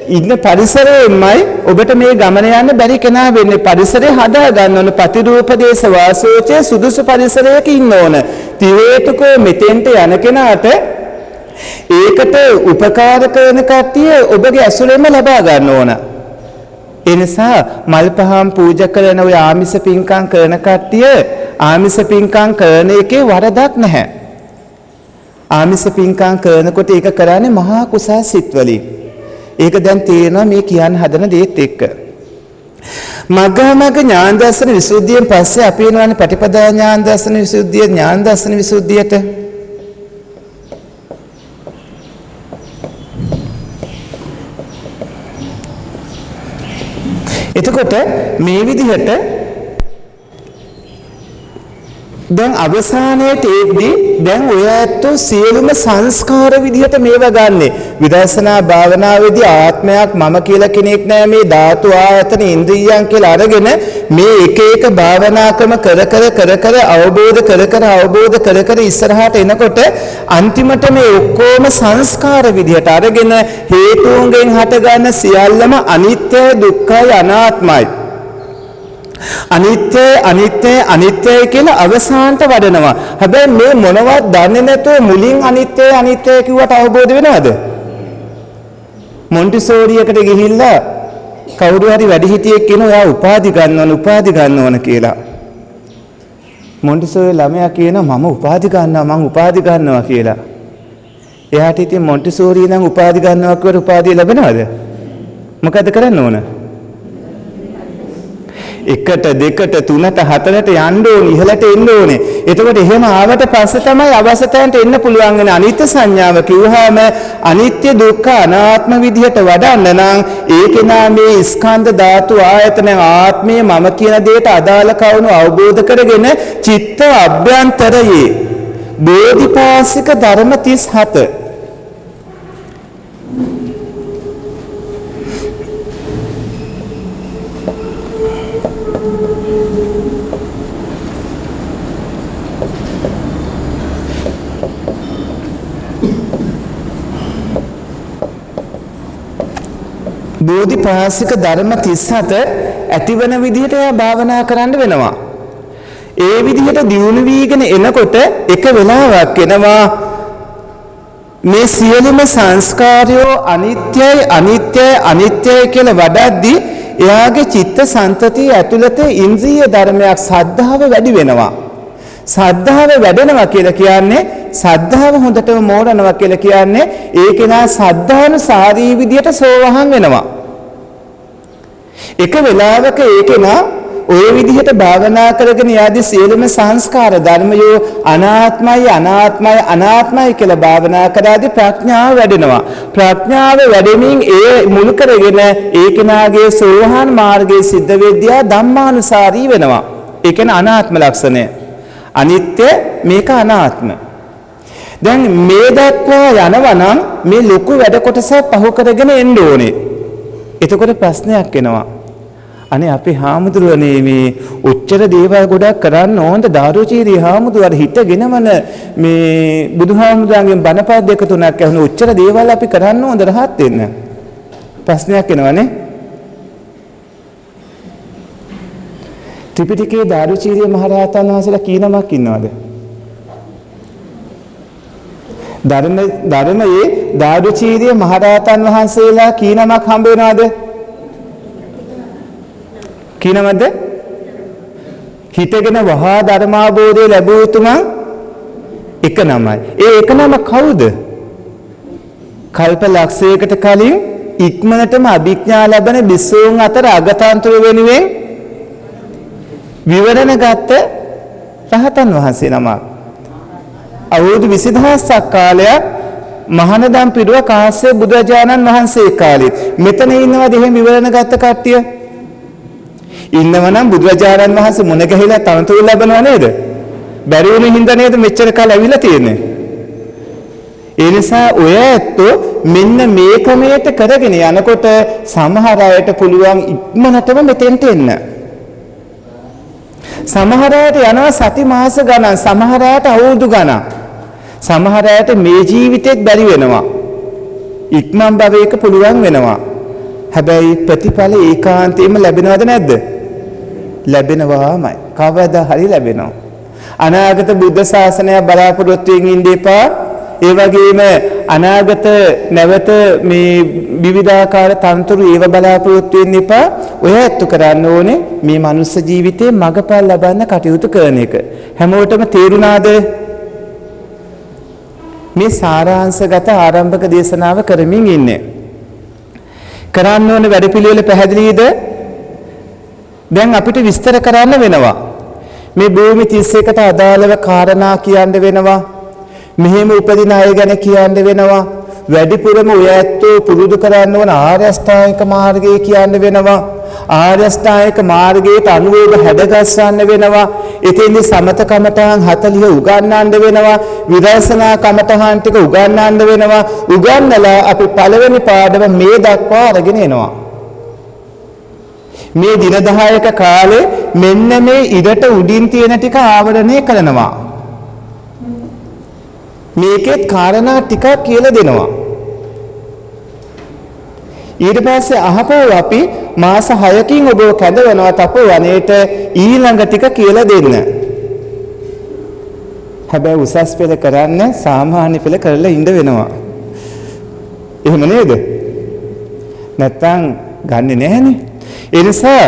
ඉන්න පරිසරයෙන්මයි ඔබට මේ ගමන යන්න බැරි කෙනා වෙන්නේ. පරිසරය හදා ගන්න ඕන. ප්‍රතිරූපදේශ වාසෝචයේ සුදුසු පරිසරයක ඉන්න ඕන. තිවේතුකෝ මෙතෙන්ට යන කෙනාට ඒකට උපකාර කරන කට්ටිය ඔබගේ ඇසුරෙන්ම ලබා ගන්න ඕන ඒ නිසා මල් පහන් පූජා කරන ඔය ආමිස පින්කම් කරන කට්ටිය ආමිස පින්කම් කරන එකේ වරදක් නැහැ ආමිස පින්කම් කරනකොට ඒක කරන්නේ මහා කුසල් සිත් වලින් ඒක දැන් තේරෙනවා මේ කියන්න හදන දේත් එක්ක. මග්ගමග්ග ඥාන දර්ශන විසුද්ධියෙන් පස්සේ අපි වෙනවානේ පටිපදා ඥාන දර්ශන විසුද්ධිය ඥාන දර්ශන විසුද්ධියට. එතකොට මේ විදිහට දැන් අවසානයේට එද්දී දැන් ඔය ඇත්තෝ සියලුම සංස්කාර විදිහට මේවා ගන්නෙ. විදර්ශනා භාවනාවේදී ආත්මයක් මම කියලා කෙනෙක් නෑ මේ ධාතු ආයතන ඉන්ද්‍රියයන් කියලා අරගෙන මේ එක එක භාවනා ක්‍රම කර කර කර කර අවබෝධ කර කර අවබෝධ කර කර ඉස්සරහට එනකොට අන්තිමට මේ ඔක්කොම සංස්කාර විදිහට අරගෙන හේතුන්ගෙන් හටගන්න සියල්ලම අනිත්‍ය දුක්ඛයි අනාත්මයි. අනිත්‍ය අනිත්‍ය අනිත්‍යයි කියලා අවසානට වඩනවා. හැබැයි මේ මොනවත් දන්නේ නැතුව මුලින් අනිත්‍ය අනිත්‍ය කිව්වට අවබෝධ වෙනවද? මොන්ටිසෝරියකට ගිහිල්ලා කවුරු හරි වැඩිහිටියෙක් කියනවා එයා උපාධි ගන්න ඕන උපාධි ගන්න ඕන කියලා. මොන්ටිසෝරි ළමයා කියනවා මම උපාධි ගන්නවා මම උපාධි ගන්නවා කියලා. එයාට ඉතින් මොන්ටිසෝරි නම් උපාධි ගන්නවා කියවට උපාධිය ලැබෙනවද? මොකද කරන්න ඕන? එකට දෙකට තුනට හතරට යන්න ඕනේ ඉහළට එන්න ඕනේ. එතකොට එහෙම ආවට පස්සේ තමයි අවසතයන්ට එන්න පුළුවන් වෙන අනිත්‍ය සංඥාව කිව්වහම අනිත්‍ය දුක්ඛ අනාත්ම විදිහට වඩන්න නම් ඒකේනා මේ ස්කන්ධ ධාතු ආයතන ආත්මය මම කියන දෙයට අදාළ කවුණු අවබෝධ කරගෙන චිත්ත අභ්‍යන්තරයේ බෝධිපාසික ධර්ම 37 බෝධිපාසික ධර්ම 37 ඇතිවන විදිහට එයා භාවනා කරන්න වෙනවා. ඒ විදිහට දියුණු වීගෙන එනකොට එක වෙලාවක් එනවා මේ සියලුම සංස්කාරයෝ අනිත්‍යයි අනිත්‍යයි අනිත්‍යයි කියලා වඩද්දී එයාගේ චිත්ත සන්තතිය ඇතුළත ඉන්ද්‍රිය ධර්මයක් සද්ධාව වැඩි වෙනවා. සද්ධාව වැඩෙනවා කියලා කියන්නේ සද්ධාව හොඳටම මෝරනවා කියලා කියන්නේ ඒකේනා සද්ධානුසාරී විදියට සෝවහන් වෙනවා. එක වෙලාවක ඒකේනා ওই විදිහට භාවනා කරගෙන යද්දී සියලුම සංස්කාර ධර්මයෝ අනාත්මයි අනාත්මයි අනාත්මයි කියලා භාවනා කරද්දී ප්‍රඥාව වැඩෙනවා. ප්‍රඥාව වැඩෙමින් ඒ මුල් කරගෙන ඒකනාගේ සෝහන් මාර්ගයේ සිද්ධ වෙද්දියා ධම්මානුසාරී වෙනවා. ඒ කියන්නේ අනාත්ම ලක්ෂණය. අනිත්‍ය මේක අනාත්ම. දැන් මේ දක්වා යනවා නම් මේ ලොකු වැඩ කොටස පහු කරගෙන එන්න ඕනේ. එතකොට ප්‍රශ්නයක් එනවා. අනේ අපේ හාමුදුරුවනේ මේ ඔච්චර දේවල් ගොඩක් කරන්න ඕනද? දාරුචීරී හාමුදුරුවර හිටගෙනමන මේ බුදුහාමුදුරන්ගෙන් බණපද දෙක තුනක් ඇහුණු ඔච්චර දේවල් අපි කරන්න ඕනද රහත් වෙන්න? ප්‍රශ්නයක් එනවනේ. ත්‍රිපිටකයේ දාරුචීරී මහරහතන් වහන්සේලා කී නමක් ඉන්නවද? ධර්ම ධර්මයේ දාරුචීරී මහරහතන් වහන්සේලා කී නමක් හම්බ වෙනවද? කියනවද? හිතගෙන වහා ධර්මාබෝධය ලැබුව යුතුම එක නමයි. ඒ එක නම කවුද? කල්ප ලක්ෂයකට කලින් ඉක්මනටම අභිඥා ලැබෙන බිස්සෝන් අතර අගතන්තර වෙනුවෙන් විවරණ ගත්ත රහතන් වහන්සේ නමක්. අවුරුදු 20000ක් කාලයක් මහානදම් පිරුව කාශ්‍යප බුදුරජාණන් වහන්සේ කාලෙත් මෙතන ඉන්නවද එහෙම විවරණ ගත්ත කට්ටිය? ඉන්නවනම් බුදුරජාණන් වහන්සේ මුණ ගැහිලා තනතුරු ලැබනව නේද? බැරි වුණු හින්දා නේද මෙච්චර කාල ඇවිල්ලා තියෙන්නේ. ඒ නිසා ඔය ඇත්තෝ මෙන්න මේ ක්‍රමයට කරගෙන යනකොට සමහර අයට පුළුවන් ඉක්මනටම මෙතෙන්ට එන්න. සමහර අයට යනවා සති මාස ගණන්, සමහර අයට අවුරුදු ගණන්. සමහර අයට මේ ජීවිතෙත් බැරි වෙනවා. ඉක්මන් භවයක පුළුවන් වෙනවා. හැබැයි ප්‍රතිඵල ඒකාන්තයෙන්ම ලැබෙනවද නැද්ද? ලැබෙනවාමයි. කවදා හරි ලැබෙනවා. අනාගත බුද්ධ ශාසනය බලාපොරොත්තු වෙමින් ඉන්න එපා. ඒ වගේම අනාගත නැවත මේ විවිධාකාර තන්තුරු ඒව බලාපොරොත්තු වෙන්න එපා. ඔය ඇත්තු කරන්න ඕනේ මේ මනුස්ස ජීවිතේ මගපල් ලබන්න කටයුතු කරන එක. හැමෝටම තේරුණාද? මේ සාරාංශගත ආරම්භක දේශනාව කරමින් ඉන්නේ. කරන්න ඕනේ වැඩපිළිවෙල පැහැදිලිද? දැන් අපිට විස්තර කරන්න වෙනවා. මේ භූමි 31ට අදාළව කාරණා කියන්න වෙනවා. මෙහෙම උපදින අය ගැන කියන්න වෙනවා. වැඩිපුරම ඔය ඇත්තෝ පුරුදු කරන්න ඕන ආර්ය අෂ්ටාංගික මාර්ගය කියන්න වෙනවා. ආර්ය අෂ්ටාංගික මාර්ගයට අනුවෝග හැදගස්සන්න වෙනවා. එතෙන්දි සමත කමඨහන් 40 උගන්වන්න වෙනවා. විදර්ශනා කමඨහන් ටික උගන්වන්න වෙනවා. උගන්වලා අපි පළවෙනි පාඩම මේ දක්වා අරගෙන එනවා. මේ දින 10ක කාලේ මෙන්න මේ ඉරට උඩින් තියෙන ටික ආවරණය කරනවා. මේකෙත් කාරණා ටිකක් කියලා දෙනවා. ඊට පස්සේ අහපුව අපි මාස 6කින් ඔබව කැඳවනවා තපෝ වනයේට ඊළඟ ටික කියලා දෙන්න. හැබැයි උසස් පෙළ කරන්න සාමාන්‍ය පෙළ කරලා ඉඳ වෙනවා. එහෙම නේද? නැත්තම් ගන්නෙ නැහනේ. ඒ නිසා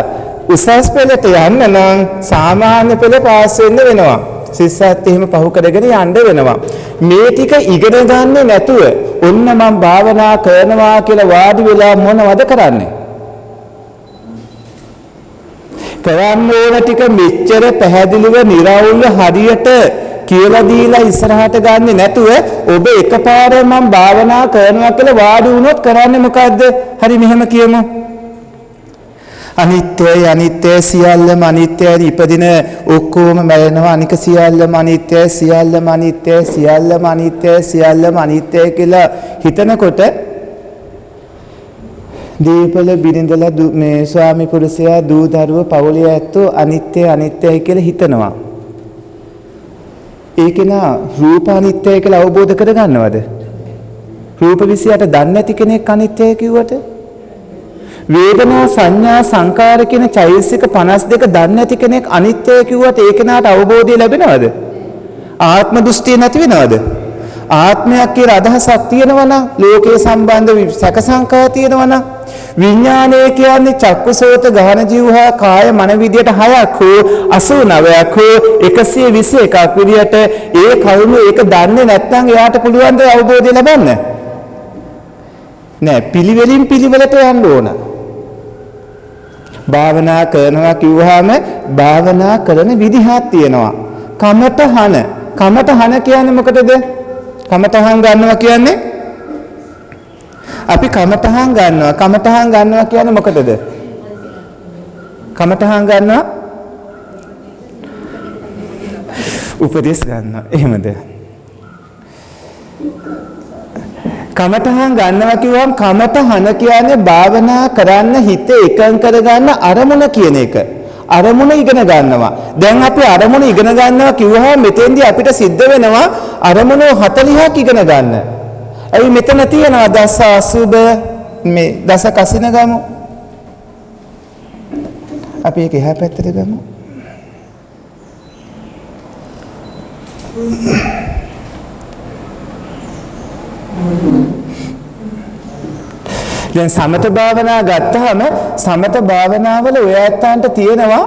උසස් පෙළට යන්න නම් සාමාන්‍ය පෙළ පාස් වෙන්න වෙනවා. සිස්සත් එහෙම පහු කරගෙන යන්න වෙනවා. මේ ටික ඉගෙන ගන්නේ නැතුව ඔන්න මම භාවනා කරනවා කියලා වාඩි වෙලා මොනවද කරන්නේ? කරන්න ඕන ටික මෙච්චර පැහැදිලිව निराවුල්ව හරියට කියලා දීලා ඉස්සරහට ගන්නේ නැතුව ඔබ එකපාර මම භාවනා කරනවා කියලා වාඩි වුණොත් කරන්නේ මොකද්ද? හරි මෙහෙම කියමු. අනිත්‍යයි අනිත්‍ය සියල්ලම අනිත්‍යයි ඉපදින ඔක්කොම මැරෙනවා අනික සියල්ලම අනිත්‍යයි සියල්ලම අනිත්‍යයි සියල්ලම අනිත්‍යයි සියල්ලම අනිත්‍යයි කියලා හිතනකොට දීපල බිරිඳලා මේ ස්වාමි පුරුෂයා දූ දරුව පවුලේ ඇත්තෝ අනිත්‍ය අනිත්‍යයි කියලා හිතනවා. ඒක නා රූප අනිත්‍යයි කියලා අවබෝධ කරගන්නවද? රූප විශ්යට දන්නේ නැති කෙනෙක් අනිත්‍යයි කිව්වට වේදනා සංඥා සංකාර කියන චෛතසික 52 දන්නේ නැති කෙනෙක් අනිත්‍යයි කිව්වට ඒ කෙනාට අවබෝධය ලැබෙනවද? ආත්ම දෘෂ්ටිය නැති වෙනවද? ආත්මයක් කියලා අදහසක් තියෙනවා නම් ලෝකයේ සම්බන්ධ සැක සංකා තියෙනවා නම් විඥානය කියන්නේ චක්කුසෝත ගහන ජීවහා කාය මන විදියට 6ක් හෝ 89ක් හෝ 121ක් විදියට ඒ කවුරු ඒක දන්නේ නැත්නම් එයාට පුළුවන් ද අවබෝධය ලබන්න නෑ පිළිවෙලින් පිළිවෙලට යන්න ඕන භාවනා කරනවා කිව්වහම භාවනා කරන විදිහක් තියෙනවා. කමතහන කමතහන කියන්නේ මොකටද? කමතහන් ගන්නවා කියන්නේ? අපි කමතහන් ගන්නවා. කමතහන් ගන්නවා කියන්නේ මොකටද? කමතහන් ගන්නවා? උපදෙස් ගන්නවා. එහෙමද? කමතහන් ගන්නවා කිව්වම කමතහන කියන්නේ භාවනා කරන්න හිත එකඟ කරගන්න අරමුණ කියන එක අරමුණ ඉගෙන ගන්නවා. දැන් අපි අරමුණ ඉගෙන ගන්නවා කිව්වහම මෙතෙන්දී අපිට සිද්ධ වෙනවා අරමුණ 40ක් ඉගෙන ගන්න. ඇයි මෙතන තියෙනවා දස අසුබ මේ දස කසින ගමු. අපි ඒක එහා පැත්තට ගමු. දැන් සමත භාවනා ගත්තාම සමත භාවනාවල ඔය ඇත්තන්ට තියෙනවා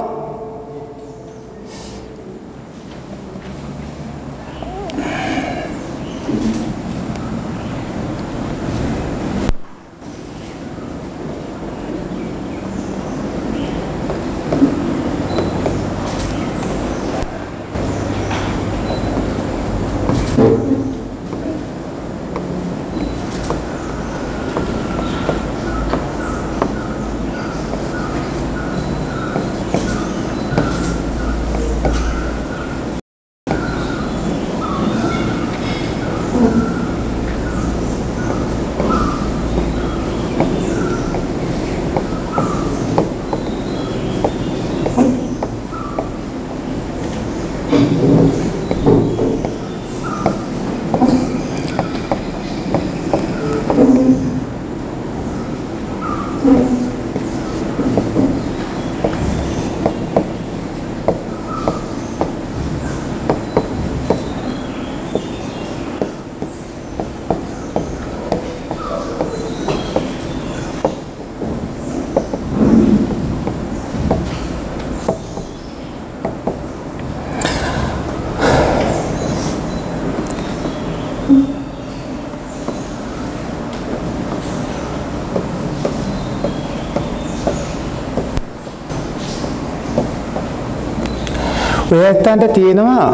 ඔය ඇත්තන්ට තියෙනවා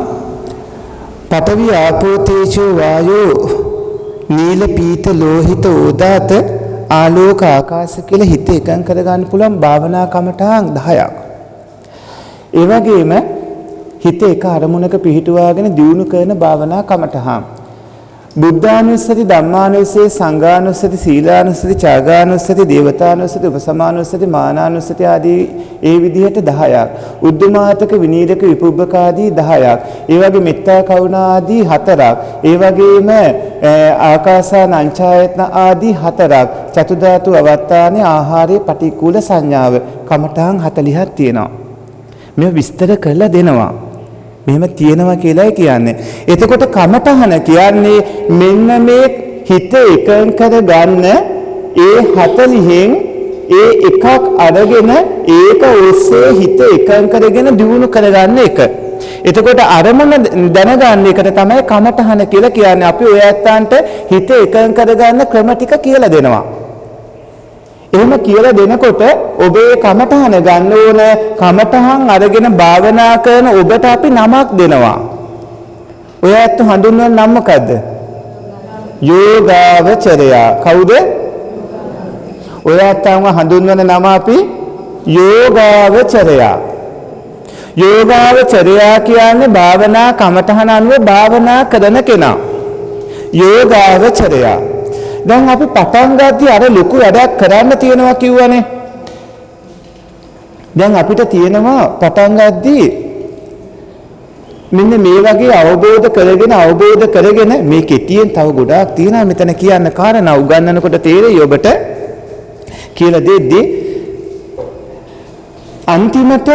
පඨවි ආපෝ තේජෝ වායෝ නීල පීත ලෝහිත ඕදාත ආලෝක ආකාශ කියලා හිත එකඟ කරගන්න පුළුවන් භාවනා කමඨාන් 10ක්. ඒ වගේම හිත එක අරමුණක පිහිටුවාගෙන දියුණු කරන භාවනා කමඨහන්. බුද්ධානුස්සති ධම්මානුස්සති සංඝානුස්සති සීලානුස්සති චාගානුස්සති දේවතානුස්සති උපසමානුස්සති මානානුස්සති ආදී ඒ විදිහට 10ක් උද්දුමාතක විනීතක විපුබ්බක ආදී 10ක් ඒ වගේ මෙත්තා කරුණා ආදී 4ක් ඒ වගේම ආකාසා නංචායතන ආදී 4ක් චතුධාතු අවත්තානේ ආහාරයේ පටික්කුල සංඥාව. කමඨාන් 40ක් තියෙනවා. මේ විස්තර කරලා දෙනවා. මෙහෙම තියෙනවා කියලායි කියන්නේ. එතකොට කමඨහන කියන්නේ මෙන්න මේ හිත එකඟ කරගන්න ඒ 40න් ඒ එකක් අරගෙන ඒක ඔස්සේ හිත එකඟ කරගෙන දියුණු කරගන්න එක. එතකොට අරමුණ දැනගන්න එකට තමයි කමඨහන කියලා කියන්නේ. අපි ඔය ඇත්තන්ට හිත එකඟ කරගන්න ක්‍රම ටික කියලා දෙනවා. එහෙම කියලා දෙනකොට ඔබේ කමඨහන ගන්න ඕන කමඨහන් අරගෙන භාවනා කරන ඔබට අපි නමක් දෙනවා. ඔය ඇත්ත හඳුන්වන නම මොකද්ද? යෝගාවචරයා. කවුද? ඔය ඇත්තම හඳුන්වන නම අපි යෝගාවචරයා. යෝගාවචරයා කියන්නේ භාවනා කමඨහන අනුව භාවනා කරන කෙනා. යෝගාවචරයා. දැන් අපි පටන් ගත්තී අර ලොකු වැඩක් කරන්න තියෙනවා කිව්වනේ. දැන් අපිට තියෙනවා පටන් ගද්දී මෙන්න මේ වගේ අවබෝධ කරගෙන අවබෝධ කරගෙන මේ කෙටියෙන් තව ගොඩාක් තියෙනවා මෙතන කියන්න කාරණා උගන්වනකොට තේරෙයි ඔබට කියලා දෙද්දී අන්තිමට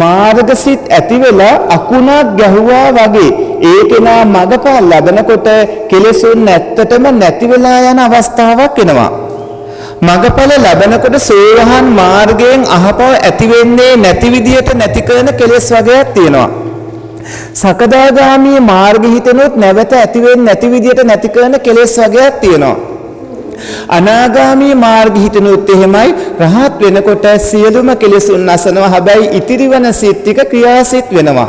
මාර්ගසිත ඇති වෙලා අකුණක් ගැහුවා වගේ ඒ කෙනා මගපල් ලබනකොට කෙලෙසුන් නැත්තටම නැති වෙලා යන අවස්ථාවක් එනවා. මගපල ලබනකොට සෝවහන් මාර්ගයෙන් අහපව ඇති වෙන්නේ නැති විදියට නැති කරන කෙලෙස් වගේක් තියෙනවා. සකදාගාමී මාර්ග හිතනොත් නැවත ඇති වෙන්නේ නැති විදියට නැති කරන කෙලෙස් වගේක් තියෙනවා. අනාගාමී මාර්ග හිතනොත් එහෙමයි. රහත් වෙනකොට සියලුම කෙලෙසුන් නැසනවා හැබැයි ඉතිරි වන සිත් ටික ක්‍රියාසිත වෙනවා.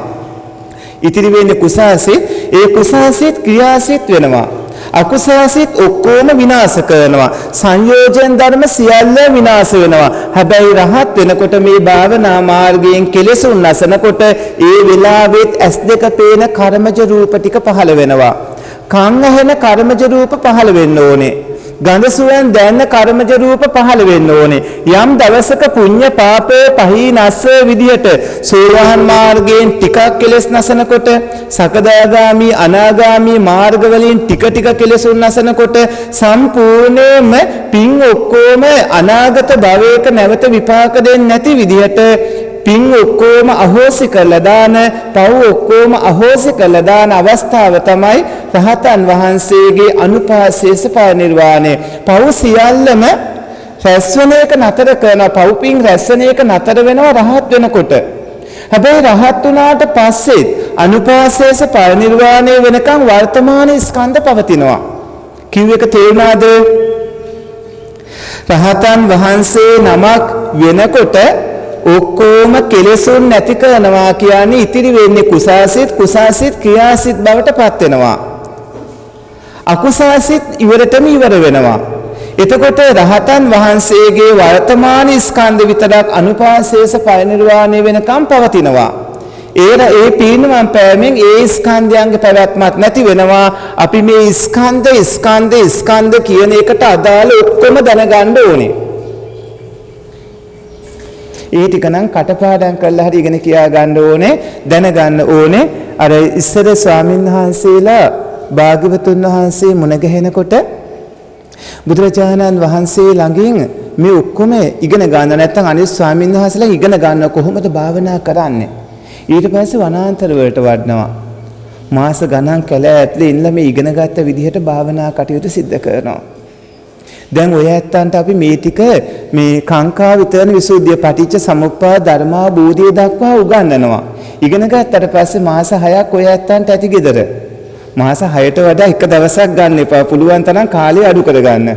ඉතිරි වෙන්නේ කුසාසිත. ඒ කුසාසිත ක්‍රියාසිත වෙනවා. අකුසාසිත ඔක්කොම විනාශ කරනවා. සංයෝජන ධර්ම සියල්ල විනාශ වෙනවා. හැබැයි රහත් වෙනකොට මේ භාවනා මාර්ගයෙන් කෙලෙසුන් නැසනකොට ඒ වෙලාවෙත් ඇස් දෙක පේන කර්මජ රූප ටික පහළ වෙනවා. කන් ඇහෙන කර්මජ රූප පහළ වෙන්න ඕනේ. ගඳ සුවඳ දැනෙන කර්මජ රූප පහළ වෙන්න ඕනේ. යම් දවසක පුඤ්ඤ පාපේ පහීනස්ස විදියට සෝවාන් මාර්ගයෙන් ටිකක් කෙලස් නැසනකොට සකදාගාමි අනාගාමි මාර්ග වලින් ටික ටික කෙලසුන් නැසනකොට සම්පූර්ණයෙන්ම පින් ඔක්කොම අනාගත භවයක නැවත විපාක දෙන්නේ නැති විදියට පින් ඔක්කොම අහෝසි කරලා දාන පව් ඔක්කොම අහෝසි කරලා දාන අවස්ථාව තමයි රහතන් වහන්සේගේ අනුපාසේස පරිනිර්වාණය පව් සියල්ලම රැස්වන එක නතර කරන පව් පින් රැස්වන එක නතර වෙනවා රහත් වෙනකොට. හැබැයි රහත් වුණාට පස්සේ අනුපාසේස පරිනිර්වාණය වෙනකන් වර්තමාන ස්කන්ධ පවතිනවා. කිව් එක තේරුණාද? රහතන් වහන්සේ නමක් වෙනකොට ඔක්කොම කෙලෙසුන් නැති කරනවා කියන්නේ ඉතිරි වෙන්නේ කුසාසිත කුසාසිත ක්‍රියාසිත බවට පත් වෙනවා. අකුසාසිත ඉවරටම ඉවර වෙනවා. එතකොට රහතන් වහන්සේගේ වර්තමාන ස්කන්ධ විතරක් අනුපාසේස පරිනිර්වාණය වෙනකම් පවතිනවා. ඒ ඒ පීනුවන් පෑමෙන් ඒ ස්කන්ධයන්ගේ පැවැත්මක් නැති වෙනවා. අපි මේ ස්කන්ධ ස්කන්ධ ස්කන්ධ කියන එකට අදාළ ඔක්කොම දැනගන්න ඕනේ. ඒ ටික නම් කටපාඩම් කරලා හරි ඉගෙන කියා ගන්න ඕනේ දැනගන්න ඕනේ. අර ඉස්සර ස්වාමීන් වහන්සේලා භාග්‍යවතුන් වහන්සේ මුණ ගැහෙනකොට බුදුරජාණන් වහන්සේ ළඟින් මේ ඔක්කොම ඉගෙන ගන්න නැත්නම් අනිත් ස්වාමීන් වහන්සේලා ඉගෙන ගන්න කොහොමද භාවනා කරන්නේ? ඊට පස්සේ වනාන්තර වලට වඩනවා. මාස ගණන් කැල ඇතුලේ ඉන්න මේ ඉගෙනගත්ත විදිහට භාවනා කටයුතු සිද්ධ කරනවා. දැන් ඔය ඇත්තන්ට අපි මේ ටික මේ කාංකා විතරන විසුද්ධිය පටිච්ච සමුප්පාද ධර්මා බෝධිය දක්වා උගන්වනවා. ඉගෙන ගත්තට පස්සේ මාස 6ක් ඔය ඇත්තන්ට ඇති ගෙදර. මාස 6ට වඩා එක දවසක් ගන්න එපා. පුළුවන් තරම් කාලය අඩු කරගන්න.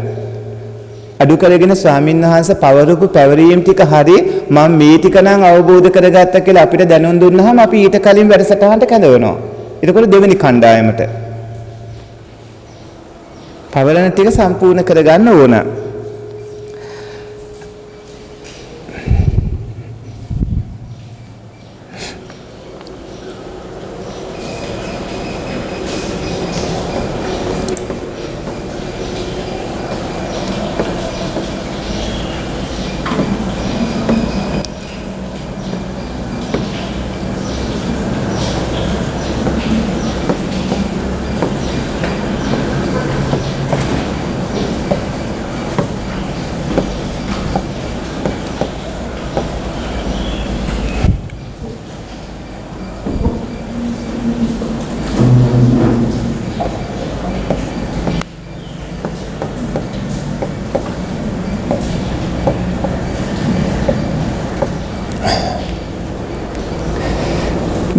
අඩු කරගෙන ස්වාමීන් වහන්සේ පවරපු පැවරීම් ටික හරි මම මේ ටික නම් අවබෝධ කරගත්තා කියලා අපිට දැනුම් දුන්නාම අපි ඊට කලින් වැඩසටහනට කැඳවනවා. එතකොට දෙවෙනි කණ්ඩායමට පවරන ටික සම්පූර්ණ කරගන්න ඕන.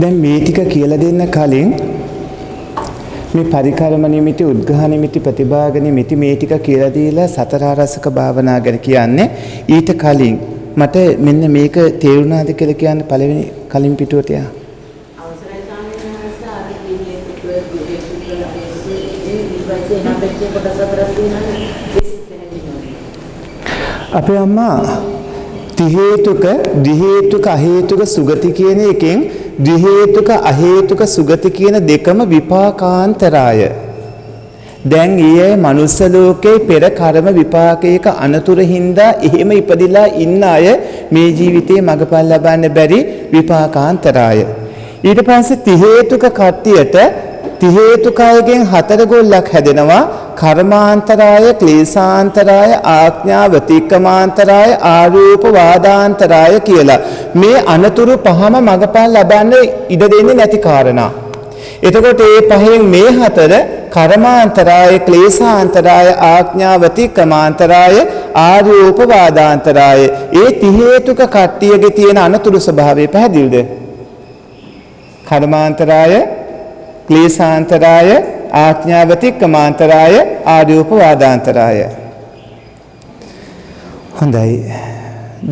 දැන් මේ ටික කියලා දෙන්න කලින් මේ පරිකරම නිමිති, උද්ඝාන නිමිති, ප්‍රතිභාග නිමිති මේ ටික කියලා දීලා සතර ආරසක භාවනා ගැන කියන්නේ. ඊට කලින් මට මෙන්න මේක තේරුණාද කියලා කියන්න පළවෙනි කලින් පිටුවට යා. අපේ අම්මා ති හේතුක දි හේතුක අ හේතුක සුගති කියන එකෙන් දි හේතුක අ හේතුක සුගති කියන දෙකම විපාකාන්තරාය. දැන් ඊයේ මනුස්ස ලෝකේ පෙර කර්ම විපාකයක අනතුරු හින්දා එහෙම ඉපදිලා ඉන්න අය මේ ජීවිතේ මගපල් ලබන්න බැරි විපාකාන්තරාය. ඊට පස්සේ ති හේතුක කට්ටියට ති හේතුකයෙන් හතර ගොල්ලක් හැදෙනවා කර්මාන්තරාය ක්ලේශාන්තරාය ආඥා වතික්කමාන්තරාය ආරූප වාදාන්තරාය කියලා මේ අනතුරු පහම මගපල් ලබන්න ඉඩ දෙන්නේ නැති කාරණා. එතකොට මේ පහෙන් මේ හතර කර්මාන්තරාය ක්ලේශාන්තරාය ආඥා වතික්කමාන්තරාය ආරූප වාදාන්තරාය ඒ ති හේතුක කට්ටියගේ තියෙන අනතුරු ස්වභාවය පැහැදිලිද? කර්මාන්තරාය ක්ලේශාන්තරාය ආඥාවතික්කමාන්තරාය ආඩියෝපවාදාන්තරාය. හොඳයි.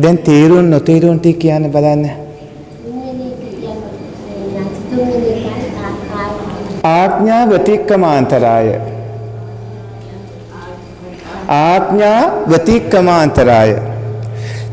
දැන් තේරුම් නොතේරුම් ටික කියන්න බලන්න. ආඥාවතික්කමාන්තරාය. ආඥාවතික්කමාන්තරාය.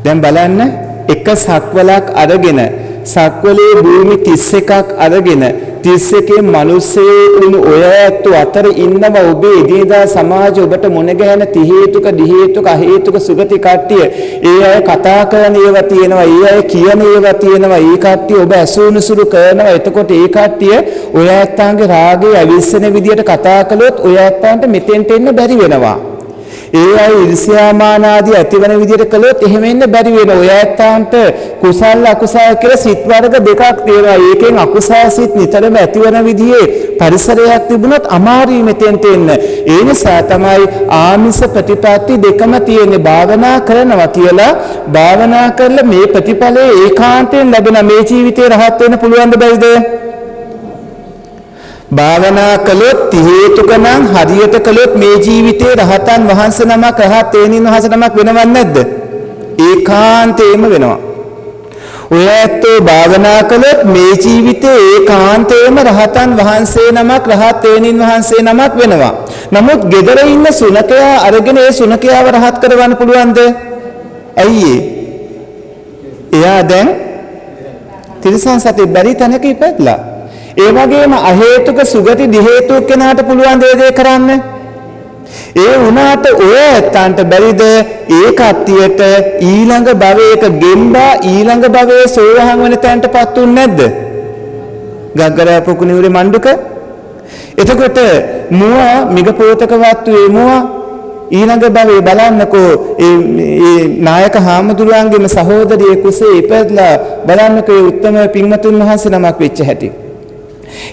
දැන් බලන්න එක සක්වලක් අරගෙන සක්වලේ භූමි 31ක් අරගෙන 31 මිනිස්සෙ වුණු ඔය ඇත්තු අතර ඉන්නව ඔබේ එදිනදා සමාජ ඔබට මුණ ගැහෙන ති හේතුක දි හේතුක අ හේතුක සුගති කට්ටිය. ඒ අය කතා කරන ඒවා තියෙනවා ඒ අය කියන ඒවා තියෙනවා ඒ කට්ටිය ඔබ ඇසුණු සුළු කරනවා. එතකොට ඒ කට්ටිය ඔය ඇත්තාගේ රාගය අවිස්සන විදියට කතා කළොත් ඔය ඇත්තාන්ට මෙතෙන්ට එන්න බැරි වෙනවා. ඒ අය ඉර්ෂ්‍යාමාන ආදී ඇතිවන විදිහට කළොත් එහෙම ඉන්න බැරි වෙන ඔය ඇත්තාන්ට කුසල් අකුසල් කියලා සිත් වර්ග දෙකක් තියෙනවා. ඒකෙන් අකුසල් සිත් නිතරම ඇතිවන විදිහේ පරිසරයක් තිබුණොත් අමාරුයි මෙතෙන්ට එන්න. ඒ නිසා තමයි ආමිස ප්‍රතිපatti දෙකම තියෙන්නේ. භාවනා කරනවා කියලා භාවනා කරලා මේ ප්‍රතිඵලය ඒකාන්තයෙන් ලැබෙන මේ ජීවිතේ රහත් වෙන්න පුළුවන් බැයිද? භාවනා කළොත් ති හේතුක නම් හරියට කළොත් මේ ජීවිතේ රහතන් වහන්සේ නමක් රහත් තේනින් වහන්සේ නමක් වෙනවද නැද්ද? ඒකාන්තයෙන්ම වෙනවා. ඔය ඇත්තෝ භාවනා කළොත් මේ ජීවිතේ ඒකාන්තයෙන්ම රහතන් වහන්සේ නමක් රහත් තේනින් වහන්සේ නමක් වෙනවා. නමුත් gedara ඉන්න සුනකයා අරගෙන ඒ සුනකයාව රහත් කරවන්න පුළුවන්ද? ඇයි එයා දැන් තිරසන් සතේ බැරි තැනක ඉපදලා ඒ වගේම අහේතුක සුගති දිහේතුක කෙනාට පුළුවන් දේ දේ කරන්න. ඒ වුණාට ඔය ඇත්තන්ට බැරිද ඒ කට්ටියට ඊළඟ භවයක ගෙම්බා ඊළඟ භවයේ සෝවහන් වෙන තැනටපත් උන්නේ නැද්ද? ගග්ගරය පුකුණිවුරේ මණ්ඩුක. එතකොට මුව මිගපෝතක වත්තුවේ මුව ඊළඟ භවයේ බලන්නකෝ ඒ ඒ නායක හාමුදුරුවන්ගේම සහෝදරිය කුසේ ඉපදලා බලන්නකෝ ඒ උත්තම පින්වතුන් වහන්සේ නමක් වෙච්ච හැටි.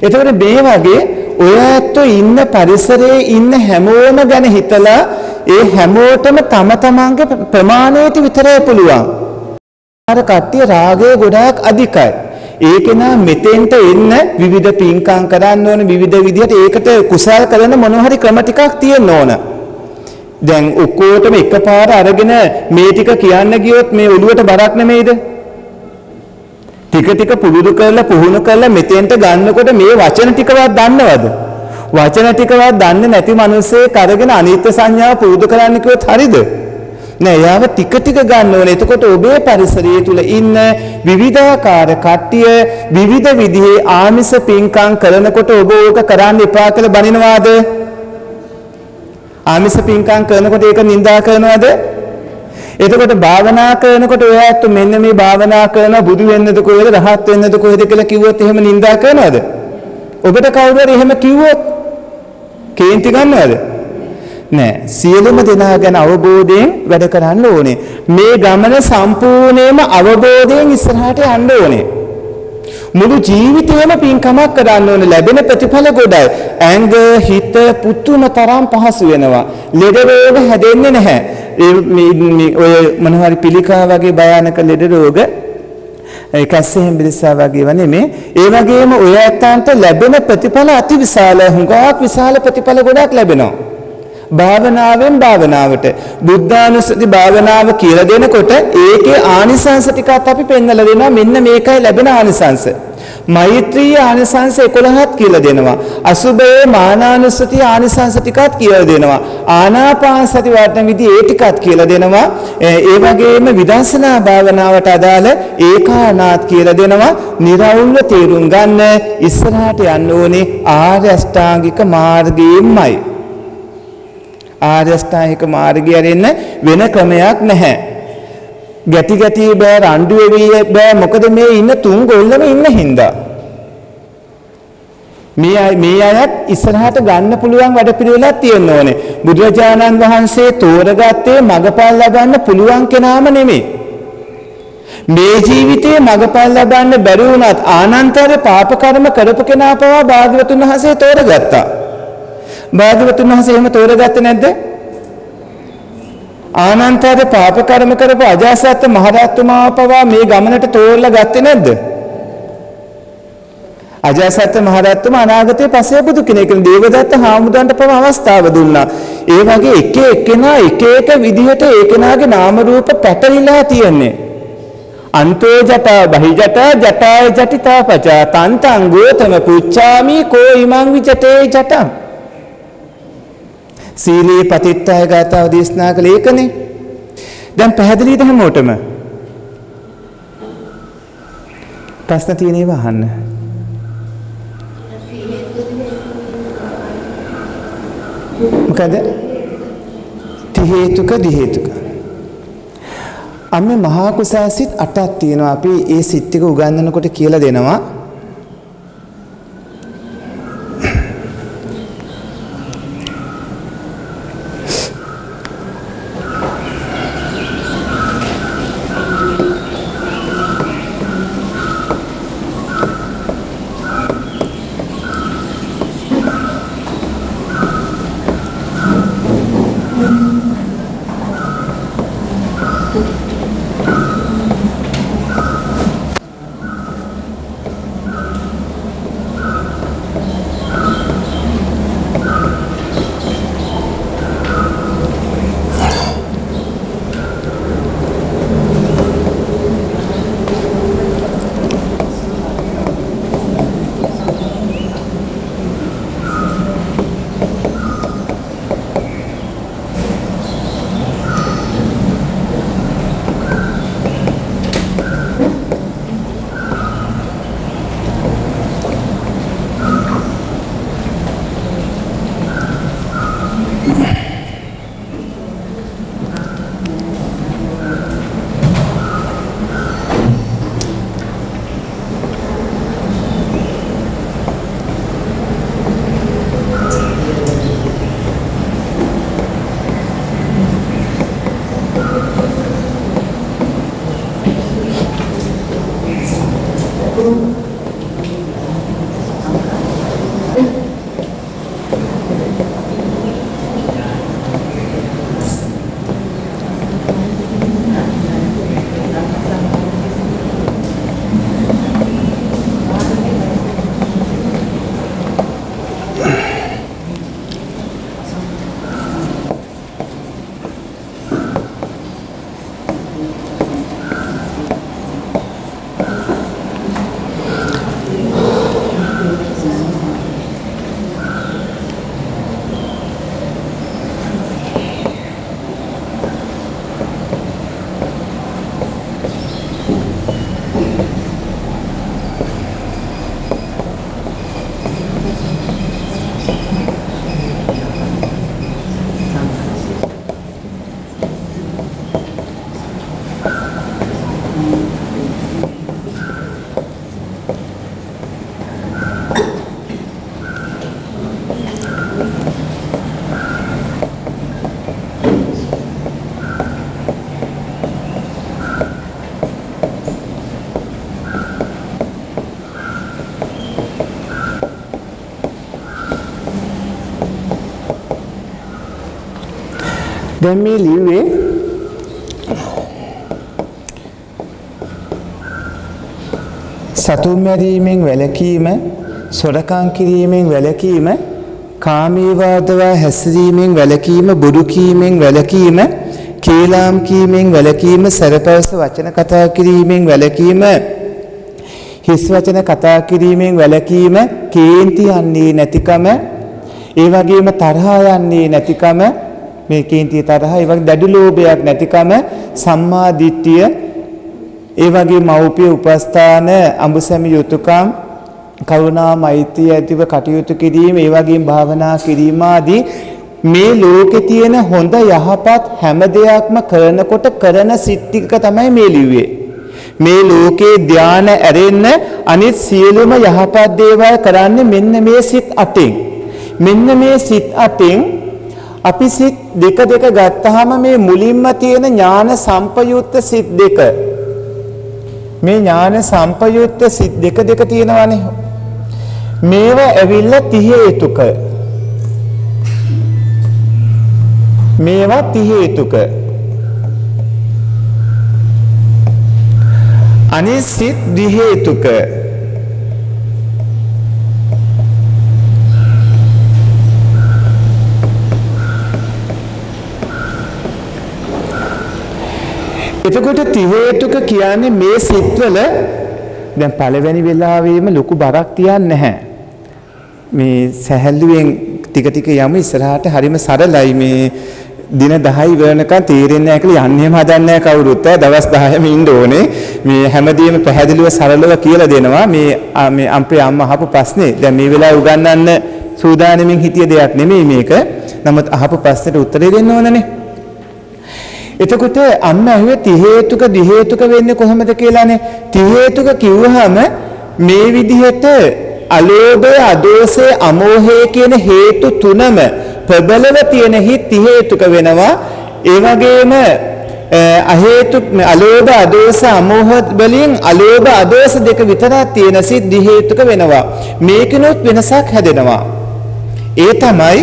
එතකොට මේ වගේ ඔය ඇත්තෝ ඉන්න පරිසරයේ ඉන්න හැමෝම ගැන හිතලා ඒ හැමෝටම තම තමන්ගේ ප්‍රමාණයට විතරයි පුළුවන්. අර කට්ටිය රාගය ගොඩාක් අධිකයි. ඒකේනා මෙතෙන්ට එන්න විවිධ පින්කම් කරන්න ඕන විවිධ විදිහට ඒකට කුසල් කරන මොන හරි ක්‍රම ටිකක් තියෙන්න ඕන. දැන් ඔක්කොටම එකපාර අරගෙන මේ ටික කියන්න ගියොත් මේ ඔළුවට බරක් නෙමෙයිද? ටික ටික පුරුදු කරලා පුහුණු කරලා මෙතෙන්ට ගන්නකොට මේ වචන ටිකවත් දන්නවද? වචන ටිකවත් දන්නේ නැති මිනිස්සේ කරගෙන අනිත්‍ය සංඥාව පුරුදු කරන්න කිව්වොත් හරිද? නෑ යාව ටික ටික ගන්න ඕනේ. එතකොට ඔබේ පරිසරය තුල ඉන්න විවිධාකාර කට්ටිය විවිධ විදිහේ ආමිස පින්කම් කරනකොට ඔබ ඕක කරන්න එපා කියලා බනිනවාද? ආමිස පින්කම් කරනකොට ඒක නිඳා කරනවද? එතකොට භාවනා කරනකොට ඔය ඇත්ත මෙන්න මේ භාවනා කරන බුදු වෙන්නද කොහෙද රහත් වෙන්නද කොහෙද කියලා කිව්වොත් එහෙම නිඳා කරනවද? ඔබට කවුරු හරි එහෙම කිව්වොත් කේන්ති ගන්නවද? නෑ සියලුම දෙනා ගැන අවබෝධයෙන් වැඩ කරන්න ඕනේ. මේ ගමන සම්පූර්ණයෙන්ම අවබෝධයෙන් ඉස්සරහට යන්න ඕනේ. මුළු ජීවිතේම පින්කමක් කරන්න ඕනේ ලැබෙන ප්‍රතිඵල ගොඩයි. ඇඟ හිත පුතුම තරම් පහසු වෙනවා. ලෙඩ රෝග හැදෙන්නේ නැහැ. ඒ ඔය මොනවාරි පිළිකා වගේ භයානක ලෙඩ රෝග ඒක ඇස්සේ හෙම්බිරිස්සා වගේව නෙමේ. ඒ වගේම ඔය ඇත්තන්ට ලැබෙන ප්‍රතිඵල අති විශාල හුඟක් විශාල ප්‍රතිඵල ගොඩක් ලැබෙනවා. භාවනාවෙන් භාවනාවට බුද්ධානුස්සති භාවනාව කියලා දෙනකොට ඒකේ ආනිසංස ටිකත් අපි පෙන්වලා දෙනවා මෙන්න මේකයි ලැබෙන ආනිසංස. මෛත්‍රී ආනිසංස 11ක් කියලා දෙනවා. අසුභයේ මානානුස්සති ආනිසංස ටිකක් කියලා දෙනවා. ආනාපාන සති වර්තන විදි ඒ ටිකක් කියලා දෙනවා. ඒ වගේම විදර්ශනා භාවනාවට අදාළ ඒකානාත් කියලා දෙනවා. निराවුල්ව තේරුම් ගන්න ඉස්සරහට යන්න ඕනේ ආර්ය අෂ්ටාංගික මාර්ගයෙන්මයි. ආර්ය අෂ්ටාංගික මාර්ගය රෙන්න වෙන ක්‍රමයක් නැහැ. ගැටි ගැටි බෑ රණ්ඩු වෙවි බෑ මොකද මේ ඉන්න තුන් ගොල්ලම ඉන්න හින්දා. මේ අය මේ අයත් ඉස්සරහට ගන්න පුළුවන් වැඩපිළිවෙලක් තියෙන්න ඕනේ. බුදුරජාණන් වහන්සේ තෝරගත්තේ මගපල් ලබන්න පුළුවන් කෙනාම නෙමෙයි. මේ ජීවිතයේ මගපල් ලබන්න බැරි වුණත් ආනන්තර පාප කර්ම කරපු කෙනා පවා භාග්‍යවතුන් වහන්සේ තෝරගත්තා. භාග්‍යවතුන් වහන්සේ එහෙම තෝරගත්තේ නැද්ද? ආනන්තර පාප කර්ම කරපු අජාසත් මහරහතුමා පවා මේ ගමනට තෝරලා ගත්තේ නැද්ද? අජාසත් මහරහතුමා අනාගතයේ පස්සේ බුදු කෙනෙක් දේවදත්ත හාමුදුරන්ට පවා අවස්ථාව දුන්නා. ඒ වගේ එක එක්කෙනා එක එක විදිහට ඒ කෙනාගේ නාම රූප පැටලිලා තියෙන්නේ. අන්තෝ ජටා බහි ජටා ජටාය ජටිතා පචා තන්තං ගෝතම පුච්චාමි කෝ ඉමං විජටේ ජටං සීලේ පතිට්ඨාය ගාතාව දේශනා කළ ඒකනේ. දැන් පැහැදිලිද හැමෝටම? ප්‍රශ්න තියෙන ඒවා අහන්න. මොකද? ති හේතුක දි හේතුක. අම්මේ මහා කුසල් සිත් 8ක් තියෙනවා. අපි ඒ සිත් ටික උගන්වනකොට කියලා දෙනවා. දැන් මේ ලිව්වේ සතුන් මැරීමෙන් වැළකීම, සොරකම් කිරීමෙන් වැළකීම, කාමීවාදව හැසිරීමෙන් වැළකීම, බුදු කීමෙන් වැළකීම, කේලාම් කීමෙන් වැළකීම, සරපවස වචන කතා කිරීමෙන් වැළකීම, හිස් වචන කතා කිරීමෙන් වැළකීම, කේන්ති යන්නේ නැතිකම, ඒ වගේම තරහා යන්නේ නැතිකම, මේ කේන්ති තරහ. ඒ වගේ දැඩි ලෝභයක් නැතිකම, සම්මා දිට්ඨිය ඒ වගේ මෞපිය උපස්ථාන අඹසැමි යුතුයකම් කරුණා මෛත්‍රිය ඇතිව කටයුතු කිරීම ඒ වගේම භාවනා කිරීම ආදී මේ ලෝකේ තියෙන හොඳ යහපත් හැම දෙයක්ම කරනකොට කරන සිත් ටික තමයි මේ ලිව්වේ. මේ ලෝකේ ධාන ඇරෙන්න අනිත් සියලුම යහපත් දේවල් කරන්නේ මෙන්න මේ සිත් අටෙන් මෙන්න මේ සිත් අටෙන් අපි සිත් දෙක දෙක ගත්තාම මේ මුලින්ම තියෙන ඥාන සම්පයුක්ත සිත් දෙක මේ ඥාන සම්පයුක්ත සිත් දෙක දෙක තියෙනවානේ. මේවා ඇවිල්ලා 30 හේතුක. මේවා 30 හේතුක. අනිත් එතකොට තිහේතුක කියන්නේ මේ සිත්වල දැන් පළවෙනි වෙලාවෙම ලොකු බරක් තියන්නේ නැහැ. මේ සැහැල්ලුවෙන් ටික ටික යමු ඉස්සරහට හරිම සරලයි මේ දින 10 වෙනකන් තීරෙන්නේ නැහැ කියලා යන්නේම හදන්නේ නැහැ කවුරුත්. දවස් 10ම ඉන්න ඕනේ. මේ හැමදේම පැහැදිලිව සරලව කියලා දෙනවා. මේ මේ අම්පේ අම්මා අහපු ප්‍රශ්නේ දැන් මේ වෙලාව උගන්වන්න සූදානමින් හිටිය දෙයක් නෙමෙයි මේක. නමුත් අහපු ප්‍රශ්නෙට උත්තරේ දෙන්න ඕනනේ. එතකොට අන්න ඇහුවේ ති හේතුක දි හේතුක වෙන්නේ කොහොමද කියලානේ. ති හේතුක කිව්වහම මේ විදිහට අලෝභය අදෝසය අමෝහය කියන හේතු තුනම ප්‍රබලව තියෙන හිත් ති හේතුක වෙනවා. ඒ වගේම අහේතු අලෝභ අදෝස අමෝහ වලින් අලෝභ අදෝස දෙක විතරක් තියෙන සිත් දි හේතුක වෙනවා. මේකිනුත් වෙනසක් හැදෙනවා. ඒ තමයි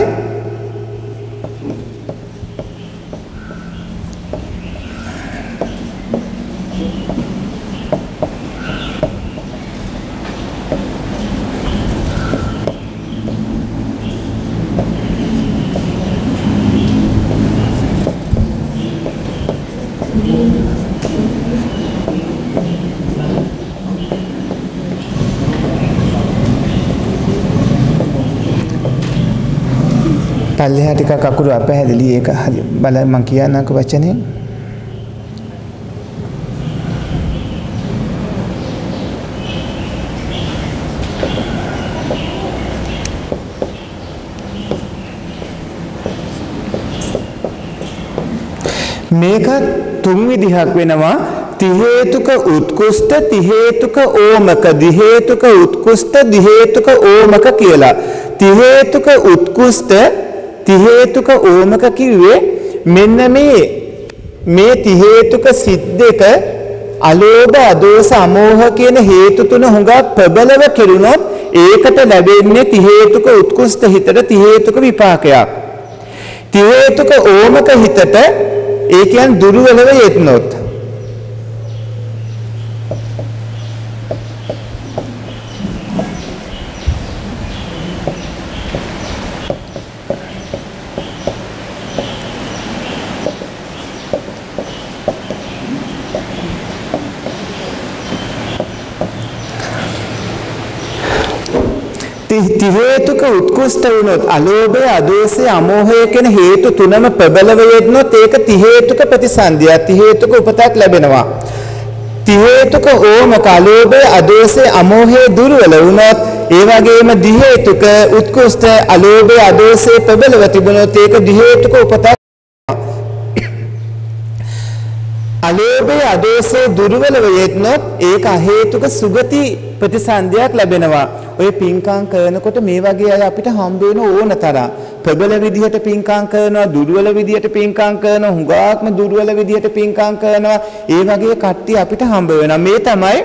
පල්ලෙහා ටිකක් අකුරු අපැහැදිලි. ඒක හරි බල මං කියන්නම්ක වචනේ මේක තුන් විදිහක් වෙනවා. ති හේතුක උත්කෘෂ්ඨ ති හේතුක ඕමක දි හේතුක උත්කෘෂ්ඨ දි හේතුක ඕමක කියලා. ති හේතුක උත්කෘෂ්ඨ ති හේතුක ඕමක කිව්වේ මෙන්න මේ මේ ති හේතුක සිත් දෙක අලෝභ අදෝස අමෝහ කියන හේතු තුන හුඟක් ප්‍රබලව කෙරුණොත් ඒකට ලැබෙන්නේ ති හේතුක උත්කෘෂ්ඨ හිතට ති හේතුක විපාකයක්. ති හේතුක ඕමක හිතට ඒ කියන්නේ දුර්වලව යෙත්නොත් ති හේතුක උත්කෘෂ්ඨ වුණොත් අලෝභය අදෝසය අමෝහය කියන හේතු තුනම ප්‍රබලව යෙදනොත් ඒක ති හේතුක ප්‍රතිසන්දිය ති හේතුක උපතක් ලැබෙනවා. ති හේතුක ඕමක අලෝභය අදෝසය අමෝහය දුර්වල වුණොත් ඒ වගේම දි හේතුක උත්කෘෂ්ඨ අලෝභය අදෝසය ප්‍රබලව තිබුණොත් ඒක දි හේතුක උපතක් අලෝභය අදෝසය දුර්වලව යෙදනොත් ඒක අහේතුක සුගති ප්‍රතිසන්දියක් ලැබෙනවා. ඔය පින්කම් කරනකොට මේ වගේ අය අපිට හම්බ වෙන ඕන තරම් ප්‍රබල විදිහට පින්කම් කරනවා, දුර්වල විදිහට පින්කම් කරනවා, හුඟාක්ම දුර්වල විදිහට පින්කම් කරනවා. ඒ වගේ කට්ටිය අපිට හම්බ වෙනවා. මේ තමයි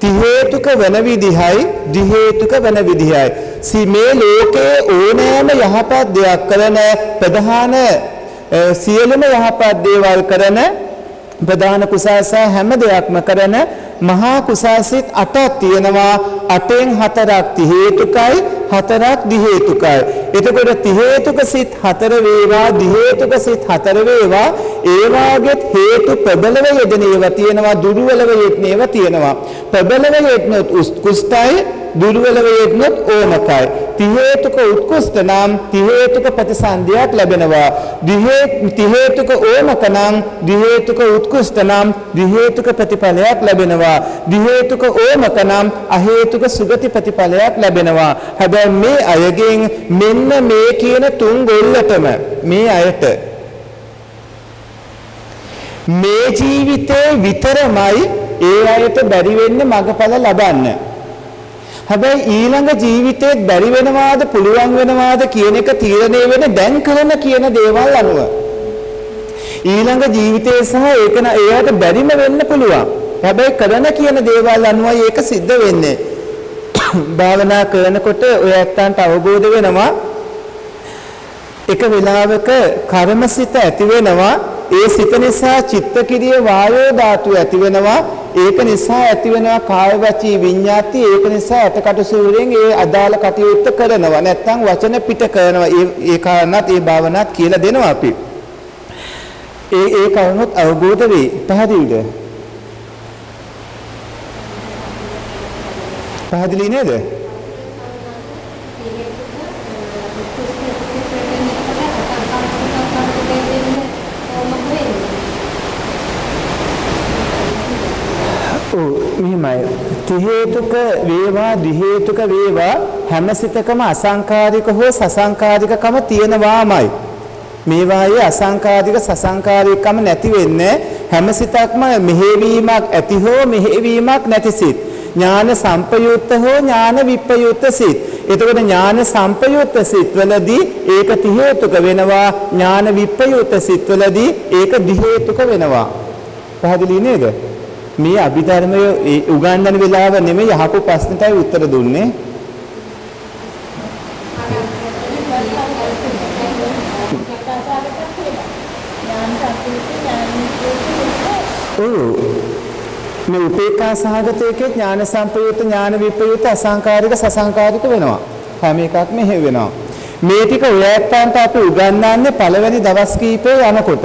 ති හේතුක වෙන විදිහයි, දි හේතුක වෙන විදිහයි. සි මේ ලෝකේ ඕනෑම යහපත් දෙයක් කරන ප්‍රධාන සියලුම යහපත් දේවල් කරන ප්‍රධාන කුසාස හැම දෙයක්ම කරන මහා කුසාසිත 8ක් තියෙනවා. 8න් 4ක් ති හේතුකයි 4ක් දි හේතුකයි. එතකොට ති හේතුක සිත් 4 වේවා දි හේතුක සිත් 4 වේවා. ඒ වාගෙත් හේතු ප්‍රබලව යෙදෙන ඒවා තියෙනවා දුර්වලව යෙදෙන ඒවා තියෙනවා. ප්‍රබලව යෙදෙන කුෂ්ඨයි දුර්වලව යෙදෙනොත් ඕනකයි. ති හේතුක උත්කෘෂ්ඨ නම් ති හේතුක ප්‍රතිසන්දියක් ලැබෙනවා. දි හේතුක ඕනක නම් දි හේතුක උත්කෘෂ්ඨ නම් දි හේතුක ප්‍රතිඵලයක් ලැබෙනවා. දි හේතුක ඕනක නම් අ හේතුක සුගති ප්‍රතිඵලයක් ලැබෙනවා. හැබැයි මේ අයගෙන් මෙන්න මේ කියන තුන් ගොල්ලටම මේ අයට මේ ජීවිතේ විතරමයි ඒ අයට බැරි වෙන්නේ මගඵල ලබන්න. හැබැයි ඊළඟ ජීවිතේත් බැරි වෙනවාද පුළුවන් වෙනවාද කියන එක තීරණය වෙන්නේ දැන් කරන කියන දේවල් අනුව. ඊළඟ ජීවිතේ සහ ඒක එයාට බැරිම වෙන්න පුළුවන්. හැබැයි කරන කියන දේවල් අනුවයි ඒක සිද්ධ වෙන්නේ. [coughs] භාවනා කරනකොට ඔය ඇත්තන්ට අවබෝධ වෙනවා එක වෙලාවක කර්මසිත ඇති වෙනවා ඒ සිත නිසා චිත්තකිරිය වායෝ ධාතුව ඇති වෙනවා ඒක නිසා ඇති වෙනවා කාය වචී විඤ්ඤාති ඒක නිසා අටකට සූරෙන් ඒ අදාළ කටයුත්ත කරනවා. නැත්නම් වචන පිට කරනවා. ඒ ඒ කාරණාත් ඒ භාවනාත් කියලා දෙනවා අපි. ඒ ඒ කරුණොත් අවබෝධ වේ පැහැදිලිද? පැහැදිලි නේද? මෙහිමයි ති හේතුක වේවා දි හේතුක වේවා හැම සිතකම අසංකාරික හෝ සසංකාරිකකම තියෙනවාමයි. මේවායේ අසංකාරික සසංකාරිකකම නැති වෙන්නේ හැම සිතක්ම මෙහෙවීමක් ඇති හෝ මෙහෙවීමක් නැති සිත්. ඥාන සම්පයුක්ත හෝ ඥාන විප්‍රයුක්ත සිත්. එතකොට ඥාන සම්පයුක්ත සිත්වලදී ඒක ති හේතුක වෙනවා. ඥාන විප්‍රයුක්ත සිත්වලදී ඒක දි හේතුක වෙනවා. පැහැදිලි නේද? මේ අභිධර්මය උගන්වන වෙලාව නෙමෙයි අහපු ප්‍රශ්නටයි උත්තර දුන්නේ. ඔව්. මේ උපේක්ඛා සහගතයේ ඥාන සම්පයුක්ත ඥාන විප්‍රයුක්ත අසංකාරික සසංකාරික වෙනවා. හැම එකක්ම හේව වෙනවා. මේ ටික ඔය ඇත්තන්ට අපි උගන්වන්නේ පළවෙනි දවස් කීපේ යනකොට.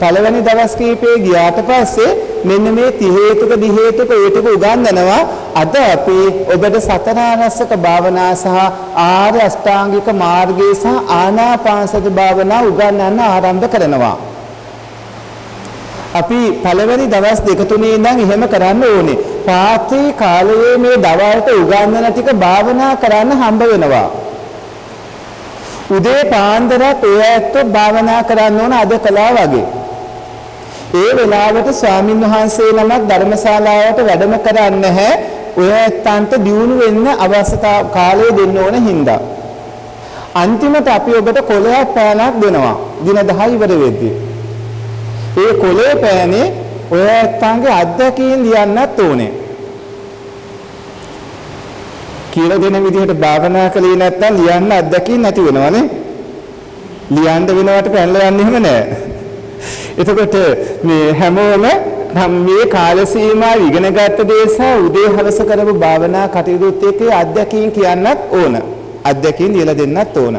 පළවෙනි දවස් කීපේ ගියාට පස්සේ මෙන්න මේ ති හේතුක දි හේතුක ඒ ටික උගන්වනවා. අද අපි ඔබට සතරානස්සක භාවනා සහ ආර්ය අෂ්ටාංගික මාර්ගය සහ ආනාපානසති භාවනා උගන්වන්න ආරම්භ කරනවා. අපි පළවෙනි දවස් දෙක තුනේ ඉඳන් එහෙම කරන්න ඕනේ. පාත්‍රී කාලයේ මේ දවල්ට උගන්වන ටික භාවනා කරන්න හම්බ වෙනවා. උදේ පාන්දරත් ඔය ඇත්තෝ භාවනා කරන්න ඕන අද කළා වගේ. ඒ වෙලාවට ස්වාමින් වහන්සේ නමක් ධර්මශාලාවට වැඩම කරන්නේ නැහැ. ඔය ඇත්තන්ට දියුණු වෙන්න අවස්ථා කාලය දෙන්න ඕන හින්දා. අන්තිමට අපි ඔබට කොලයක් පෑනක් දෙනවා. දින 10 ඉවර වෙද්දී. ඒ කොලේ පෑනේ ඔය ඇත්තන්ගේ අත්දැකීම් ලියන්නත් ඕනේ. කියලා දෙන විදිහට භාවනා කළේ නැත්නම් ලියන්න අත්දැකීම් නැති වෙනවනේ. ලියන්න වෙනවට පැනලා යන්නේ එහෙම නැහැ. එතකොට මේ හැමෝම මේ කාල සීමාව ඉගෙන ගත්ත දේ සහ උදේ හවස කරපු භාවනා කටයුතුත් එක්ක අත්දැකීම් කියන්නත් ඕන. අත්දැකීම් දීලා දෙන්නත් ඕන.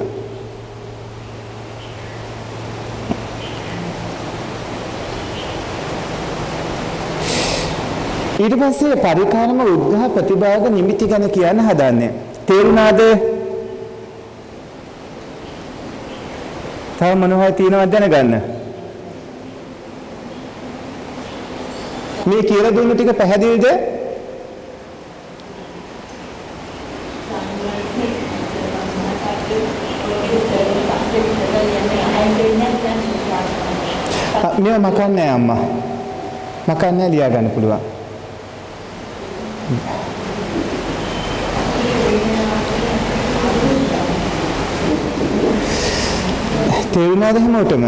ඊට පස්සේ පරිකාරම උද්ඝහ ප්‍රතිභාග නිමිති ගැන කියන්න හදන්නේ. තේරුණාද? තව මොනවද තියෙනවද දැනගන්න? මේ කියලා දුන්න ටික පැහැදිලිද? මේව මකන්නේ අම්මා. මකන්නේ ලියා ගන්න පුළුවන්. තේරුණාද හැමෝටම?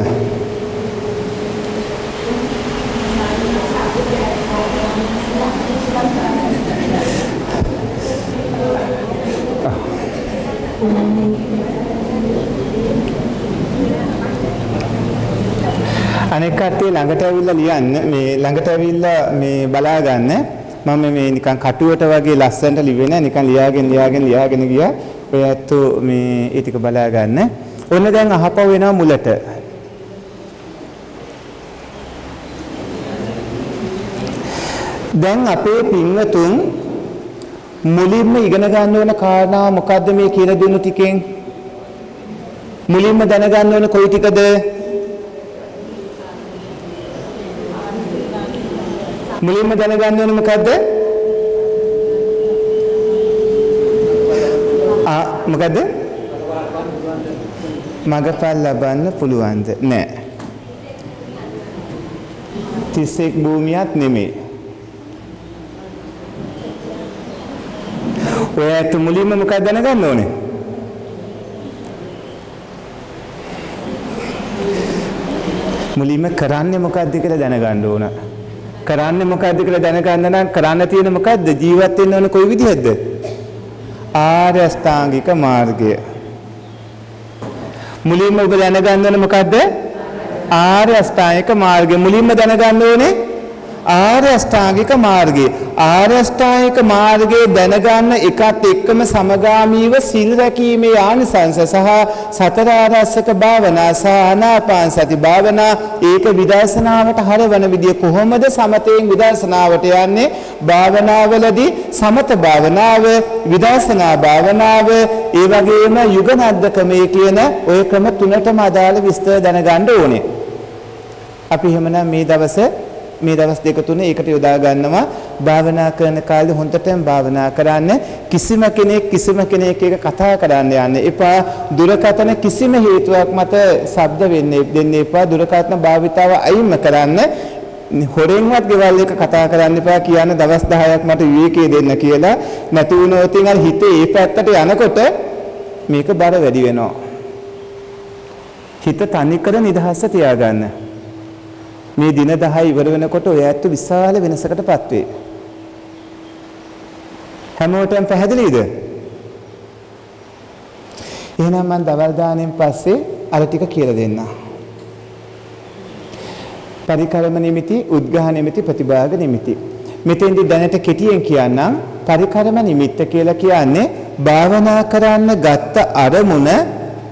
අනෙක් කට්ටිය ළඟට ඇවිල්ලා ලියන්න මේ ළඟට ඇවිල්ලා මේ බලා ගන්න මම මේ නිකන් කටුවට වගේ ලස්සනට ලිවෙන නිකන් ලියාගෙන ලියාගෙන ලියාගෙන ගියා. ඔය ඇත්තෝ මේ ඒ ටික බලා ගන්න. ඔන්න දැන් අහපව වෙනවා මුලට. දැන් අපේ පින්වතුන් මුලින්ම ඉගෙන ගන්න ඕන කාරණා මොකද්ද මේ කියලා දෙනු ටිකෙන්? මුලින්ම දැනගන්න ඕන කොයි ටිකද? මුලින්ම දැනගන්න ඕන මොකද්ද? ආ මොකද්ද? මගපල් ලබන්න පුළුවන්ද? නෑ. 31 භූමියක් නෙමෙයි. ඔයාට මුලින්ම මොකක්ද දැනගන්න ඕනේ? මුලින්ම කරන්නේ මොකක්ද කියලා දැනගන්න ඕන. කරන්නේ මොකක්ද කියලා දැනගන්න නම් කරන්න තියෙන මොකද්ද? ජීවත් වෙන්න ඕන කොයි විදිහද? ආර්ය අෂ්ටාංගික මාර්ගය. මුලින්ම ඔබ දැනගන්න ඕන මොකද්ද? ආර්ය අෂ්ටාංගික මාර්ගය. මුලින්ම දැනගන්න ඕනේ ආර්ය අෂ්ටාංගික මාර්ගය. ආර්ය අෂ්ටාංගික මාර්ගයේ දැනගන්න එකත් එක්කම සමගාමීව සිල් රැකීමේ ආනිසංස සහ සතර ආරස්සක භාවනා සහ ආනාපාන සති භාවනා ඒක විදර්ශනාවට හරවන විදිය කොහොමද සමතයෙන් විදර්ශනාවට යන්නේ භාවනාවලදී සමත භාවනාව විදර්ශනා භාවනාව ඒ වගේම යුගනද්දකමේ කියන ওই ක්‍රම තුනටම අදාළ විස්තර දැනගන්න ඕනේ. අපි එහෙමනම් මේ දවසේ මේ දවස් දෙක තුන ඒකට යොදා ගන්නවා. භාවනා කරන කාලේ හොඳටම භාවනා කරන්න. කිසිම කෙනෙක් කිසිම කෙනෙක් එක කතා කරන්න යන්න එපා. දුරකථන කිසිම හේතුවක් මත ශබ්ද වෙන්නේ දෙන්න එපා. දුරකථන භාවිතාව අයින්ම කරන්න. හොරෙන්වත් ගෙවල් එක කතා කරන්න එපා කියන දවස් 10ක් මට විවේකී දෙන්න කියලා. නැති වුණොත් ඉතින් හිතේ ඒ පැත්තට යනකොට මේක බර වැඩි වෙනවා. හිත තනිකර නිදහස තියාගන්න. මේ දින 10 ඉවර වෙනකොට ඔය ඇත්ත විශාල වෙනසකටපත් වේ. හැමෝටම පැහැදිලිද? එහෙනම් මම දවල් දාණයෙන් පස්සේ අර ටික කියලා දෙන්නම්. පරිකරම නිමිති, උද්ඝාහ නිමිති, ප්‍රතිභාග නිමිති. මෙතෙන්දි දැනට කෙටියෙන් කියන්නම් පරිකරම නිමිත්ත කියලා කියන්නේ භාවනා කරන්න ගත්ත අරමුණ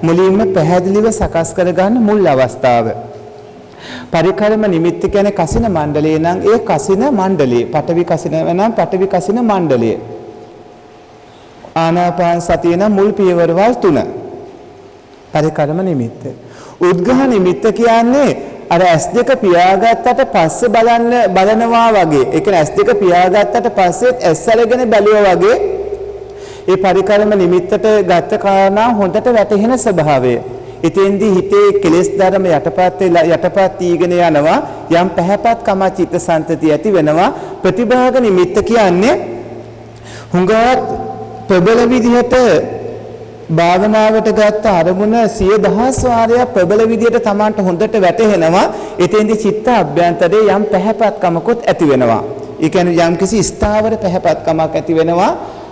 මුලින්ම පැහැදිලිව සකස් කරගන්න මුල් අවස්ථාව. පරිකරම නිමිත්ත කියන්නේ කසින මණ්ඩලය නම් ඒ කසින මණ්ඩලය. පඨවි කසින නම් පඨවි කසින මණ්ඩලය. ආනාපාන සතිය නම් මුල් පියවරවල් තුන. පරිකරම නිමිත්ත. උද්ඝහ නිමිත්ත කියන්නේ අර S2 පියාගත්තට පස්සේ බලන්න බලනවා වගේ. ඒ කියන්නේ S2 පියාගත්තට පස්සේ S අරගෙන බැලුවා වගේ ඒ පරිකරම නිමිත්තට ගත්ත කාරණා හොඳට වැටහෙන ස්වභාවය. ඉතින්දී හිතේ කෙලෙස් ධර්ම යටපත් වෙලා යටපත් ඊගෙන යනවා. යම් පැහැපත්කම චිත්තසංතතිය ඇති වෙනවා. ප්‍රතිභාග නිමිත්ත කියන්නේ හුඟවත් ප්‍රබල විදිහට භාවනාවට ගත්ත අරමුණ සිය දහස් වාරයක් ප්‍රබල විදිහට Tamanට හොඳට වැටහෙනවා. එතෙන්දී චිත්ත අභ්‍යන්තරයේ යම් පැහැපත්කමකුත් ඇති වෙනවා. ඒ කියන්නේ යම් කිසි ස්ථාවර පැහැපත්කමක් ඇති වෙනවා.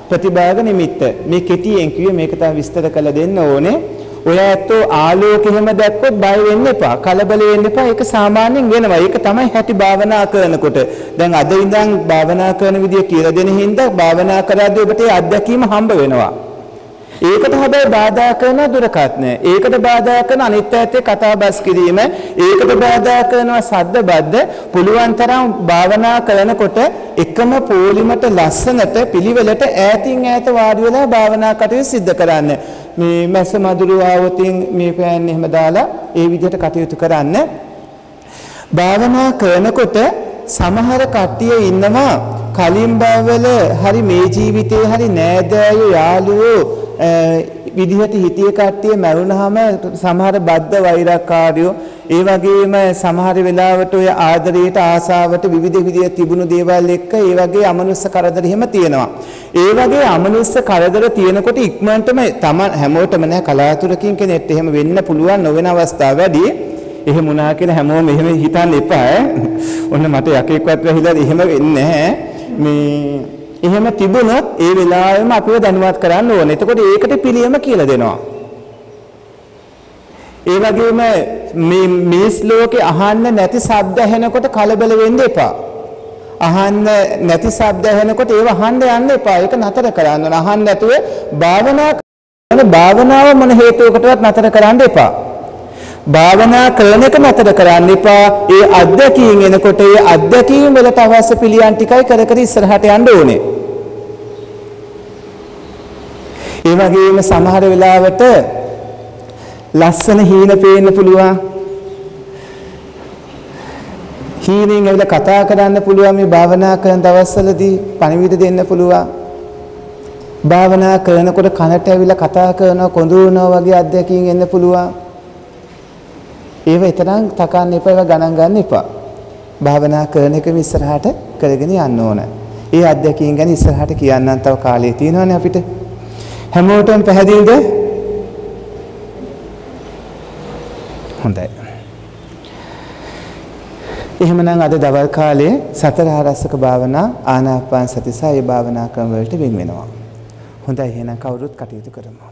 ප්‍රතිභාග නිමිත්ත. මේ කෙටියෙන් කිව්වේ මේක තමයි විස්තර කළ දෙන්න ඕනේ. ඔය ඇත්තෝ ආලෝක එහෙම දැක්කොත් බය වෙන්න එපා. කලබල වෙන්න එපා. ඒක සාමාන්‍යයෙන් වෙනවා. ඒක තමයි හැටි භාවනා කරනකොට. දැන් අද ඉඳන් භාවනා කරන විදිය කියලා දෙන හින්දා භාවනා කරද්දී ඔබට ඒ අත්දැකීම හම්බ වෙනවා. ඒකට හැබැයි බාධා කරන දුරකථන. ඒකට බාධා කරන අනිත් පැත්තේ කතා බස් කිරීම. ඒකට බාධා කරනවා සද්ද බද්ද. පුළුවන් තරම් භාවනා කරනකොට එකම පොලිමට ලස්සනට පිළිවෙලට ඈතින් ඈත වාඩි වෙලා භාවනා කටයුතු සිද්ධ කරන්න. මේ මැස්ස මදුරු ආවතින් මේ පෑන් එහෙම දාලා ඒ විදිහට කටයුතු කරන්න. භාවනා කරනකොට සමහර කට්ටිය ඉන්නවා කලින් භවවල හරි මේ ජීවිතේ හරි නෑදෑයෝ යාළුවෝ විදිහට හිතිය කට්ටිය මැරුණාම සමහර බද්ධ වෛරක්කාරයෝ ඒ වගේම සමහර වෙලාවට ඔය ආදරයට ආසාවට විවිධ විදිහ තිබුණු දේවල් එක්ක ඒ වගේ අමනුස්ස කරදර එහෙම තියෙනවා. ඒ වගේ අමනුස්ස කරදර තියෙනකොට ඉක්මනටම තම හැමෝටම නෑ කලාතුරකින් කෙනෙක්ට එහෙම වෙන්න පුළුවන් නොවන අවස්ථා වැඩි. එහෙම වුණා කියලා හැමෝම එහෙම හිතන්න එපා [laughs] ඔන්න මට යකෙක්වත් වැහිලා එහෙම වෙන්නේ නැහැ. මේ එහෙම තිබුණොත් ඒ වෙලාවෙම අපිව දැනුවත් කරන්න ඕනේ. එතකොට ඒකට පිළියම කියලා දෙනවා. ඒ වගේම මේ මිනිස් ලෝකේ අහන්න නැති ශබ්ද ඇහෙනකොට කලබල වෙන්න එපා. අහන්න නැති ශබ්ද ඇහෙනකොට ඒව අහන්න යන්න එපා. ඒක නතර කරන්න ඕන. අහන්න නැතුව භාවනා කරන භාවනාව මොන හේතුවකටවත් නතර කරන්න එපා. භාවනා කරන එක නතර කරන්න එපා. ඒ අත්දැකීම් එනකොට ඒ අත්දැකීම් වලට අවශ්‍ය පිළියම් ටිකයි කර කර ඉස්සරහට යන්න ඕනේ. ඒ වගේම සමහර වෙලාවට ලස්සන හීන පේන්න පුළුවන්. හීනෙන් ඇවිල්ලා කතා කරන්න පුළුවන් මේ භාවනා කරන දවස්වලදී පණිවිඩ දෙන්න පුළුවන්. භාවනා කරනකොට කනට ඇවිල්ලා කතා කරනවා කොඳුරනවා වගේ අත්දැකීම් එන්න පුළුවන්. ඒව එතරම් තකන්න එපා ඒවා ගණන් ගන්න එපා. භාවනා කරන එකම ඉස්සරහට කරගෙන යන්න ඕන. ඒ අත්දැකීම් ගැන ඉස්සරහට කියන්නම් තව කාලය තියෙනවානේ අපිට. හැමෝටම පැහැදිලිද? හොඳයි. එහෙමනම් අද දවල් කාලේ සතර ආරස්සක භාවනා ආනාපාන සති සහ ඒ භාවනා ක්‍රම වලට වෙන් වෙනවා. හොඳයි එහෙනම් කවුරුත් කටයුතු කරමු.